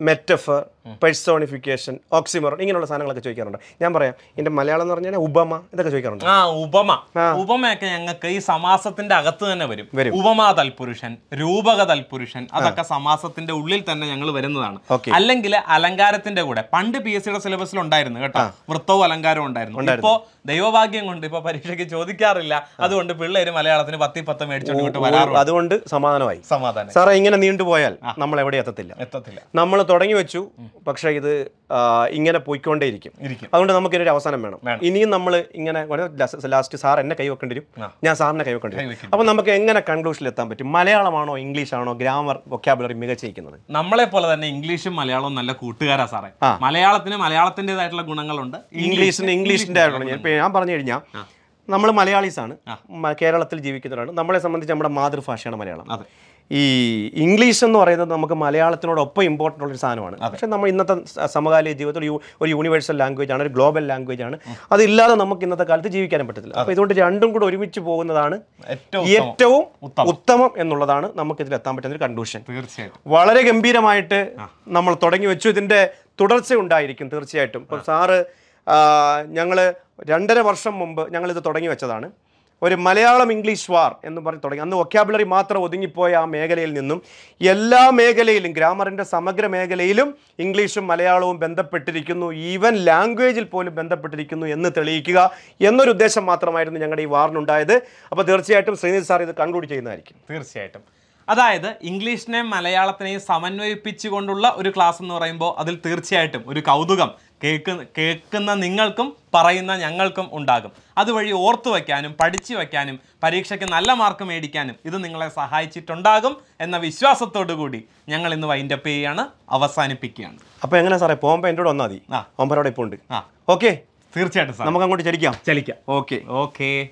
മെറ്റഫർ പെഴ്സോണിഫിക്കേഷൻ ഓക്സിമർ ഇങ്ങനെയുള്ള സാധനങ്ങളൊക്കെ ചോദിക്കാറുണ്ട്. ഞാൻ പറയാം എന്റെ മലയാളം എന്ന് പറഞ്ഞാൽ ഉപമ ഇതൊക്കെ ചോദിക്കാറുണ്ട്. ആ ഉപമ. ഉപമയൊക്കെ ഞങ്ങൾക്ക് ഈ സമാസത്തിന്റെ അകത്ത് തന്നെ വരും. ഉപമാ തൽപുരുഷൻ രൂപക തൽപുരുഷൻ അതൊക്കെ സമാസത്തിന്റെ ഉള്ളിൽ തന്നെ ഞങ്ങൾ വരുന്നതാണ്. അല്ലെങ്കിൽ അലങ്കാരത്തിന്റെ കൂടെ പണ്ട് പി എസ് സിയുടെ സിലബസിൽ ഉണ്ടായിരുന്നു കേട്ടോ വൃത്തവും അലങ്കാരവും ഉണ്ടായിരുന്നു. ഇപ്പോ ദൈവഭാഗ്യം കൊണ്ട് ഇപ്പൊ പരീക്ഷയ്ക്ക് ചോദിക്കാറില്ല. അതുകൊണ്ട് പിള്ളേര് മലയാളത്തിന് പത്തി പത്ത് മേടിച്ചോണ്ട് വരാറുണ്ട്. അതുകൊണ്ട് സമാധാനമായി. സമാധാനം. സാറേ ഇങ്ങനെ നീണ്ടുപോയാൽ നമ്മൾ എവിടെ എത്തത്തില്ല. എത്തത്തില്ല. നമ്മൾ തുടങ്ങി വെച്ചു. പക്ഷേ ഇത് ഇങ്ങനെ പോയിക്കൊണ്ടേയിരിക്കും. അതുകൊണ്ട് നമുക്ക് ഇതിനൊരു അവസാനം വേണം. ഇനിയും നമ്മൾ ഇങ്ങനെ ലാസ്റ്റ് സാർ എന്നെ കൈ വെക്കേണ്ടി വരും. ഞാൻ സാറിനെ കൈ വെക്കേണ്ടി വരും. അപ്പൊ അപ്പോൾ നമുക്ക് എങ്ങനെ കൺക്ലൂഷനിൽ എത്താൻ പറ്റും? മലയാളമാണോ ഇംഗ്ലീഷ് ആണോ ഗ്രാമർ വൊക്കാബുലറി മികച്ചിരിക്കുന്നത് നമ്മളെ പോലെ തന്നെ ഇംഗ്ലീഷും മലയാളവും നല്ല കൂട്ടുകാരാ സാറേ. മലയാളത്തിന് മലയാളത്തിന്റെതായിട്ടുള്ള ഗുണങ്ങളുണ്ട്. ഇംഗ്ലീഷിന് ഇംഗ്ലീഷിന്റെ ഞാൻ ഞാൻ പറഞ്ഞു കഴിഞ്ഞാൽ നമ്മൾ മലയാളീസ് ആണ് കേരളത്തിൽ ജീവിക്കുന്നവരാണ്. നമ്മളെ സംബന്ധിച്ച് നമ്മുടെ മാതൃഭാഷയാണ് മലയാളം. അതെ. ഈ ഇംഗ്ലീഷ് എന്ന് പറയുന്നത് നമുക്ക് മലയാളത്തിനോടൊപ്പം ഇമ്പോർട്ടന്റ് ഉള്ളൊരു സാധനമാണ്. പക്ഷേ നമ്മൾ ഇന്നത്തെ സമകാലിക ജീവിതത്തിൽ ഒരു യൂണിവേഴ്സൽ ലാംഗ്വേജ് ആണ് ഒരു ഗ്ലോബൽ ലാംഗ്വേജ് ആണ്. അതില്ലാതെ നമുക്ക് ഇന്നത്തെ കാലത്ത് ജീവിക്കാനും പറ്റത്തില്ല. അപ്പോൾ ഇതുകൊണ്ട് രണ്ടും കൂടെ ഒരുമിച്ച് പോകുന്നതാണ് ഏറ്റവും ഉത്തമം. എന്നുള്ളതാണ് നമുക്ക് ഇതിൽ എത്താൻ പറ്റുന്ന ഒരു കൺക്ലൂഷൻ വളരെ ഗംഭീരമായിട്ട് നമ്മൾ തുടങ്ങി വെച്ചു. ഇതിന്റെ തുടർച്ച ഉണ്ടായിരിക്കും തീർച്ചയായിട്ടും. ഇപ്പം സാറ് ഞങ്ങൾ രണ്ടര വർഷം മുമ്പ് ഞങ്ങളിത് തുടങ്ങി വെച്ചതാണ്. ഒരു മലയാളം ഇംഗ്ലീഷ് വാർ എന്ന് പറഞ്ഞ് തുടങ്ങി. അന്ന് വൊക്കാബുലറി മാത്രം ഒതുങ്ങിപ്പോയ ആ മേഖലയിൽ നിന്നും എല്ലാ മേഖലയിലും ഗ്രാമറിന്റെ സമഗ്ര മേഖലയിലും ഇംഗ്ലീഷും മലയാളവും ബന്ധപ്പെട്ടിരിക്കുന്നു. ഈവൻ ലാംഗ്വേജിൽ പോലും ബന്ധപ്പെട്ടിരിക്കുന്നു എന്ന് തെളിയിക്കുക എന്നൊരു ഉദ്ദേശം മാത്രമായിരുന്നു ഞങ്ങളുടെ ഈ വാറിനുണ്ടായത്. അപ്പോൾ തീർച്ചയായിട്ടും ശ്രീനിധി സാർ ഇത് കൺക്ലൂഡ് ചെയ്യുന്നതായിരിക്കും. തീർച്ചയായിട്ടും. അതായത് ഇംഗ്ലീഷിനെയും മലയാളത്തിനെയും സമന്വയിപ്പിച്ചുകൊണ്ടുള്ള ഒരു ക്ലാസ് എന്ന് പറയുമ്പോൾ അതിൽ തീർച്ചയായിട്ടും ഒരു കൗതുകം കേക്ക് കേൾക്കുന്ന നിങ്ങൾക്കും പറയുന്ന ഞങ്ങൾക്കും ഉണ്ടാകും. അതുവഴി ഓർത്തു വയ്ക്കാനും പഠിച്ചു വയ്ക്കാനും പരീക്ഷയ്ക്ക് നല്ല മാർക്ക് മേടിക്കാനും ഇത് നിങ്ങളെ സഹായിച്ചിട്ടുണ്ടാകും എന്ന വിശ്വാസത്തോടു കൂടി ഞങ്ങൾ ഇന്ന് വൈൻഡപ്പ് ചെയ്യുകയാണ് അവസാനിപ്പിക്കുകയാണ്. അപ്പോൾ എങ്ങനെ സാറേ? പോകുമ്പോൾ എന്റെ കൂടെ വന്നാൽ മതി. ആ. ഒമ്പരോടെ ഇപ്പോൾ ഉണ്ട്. ആ. ഓക്കെ തീർച്ചയായിട്ടും സാർ നമുക്ക് അങ്ങോട്ട് ചലിക്കാം. ചലിക്കാം. Okay okay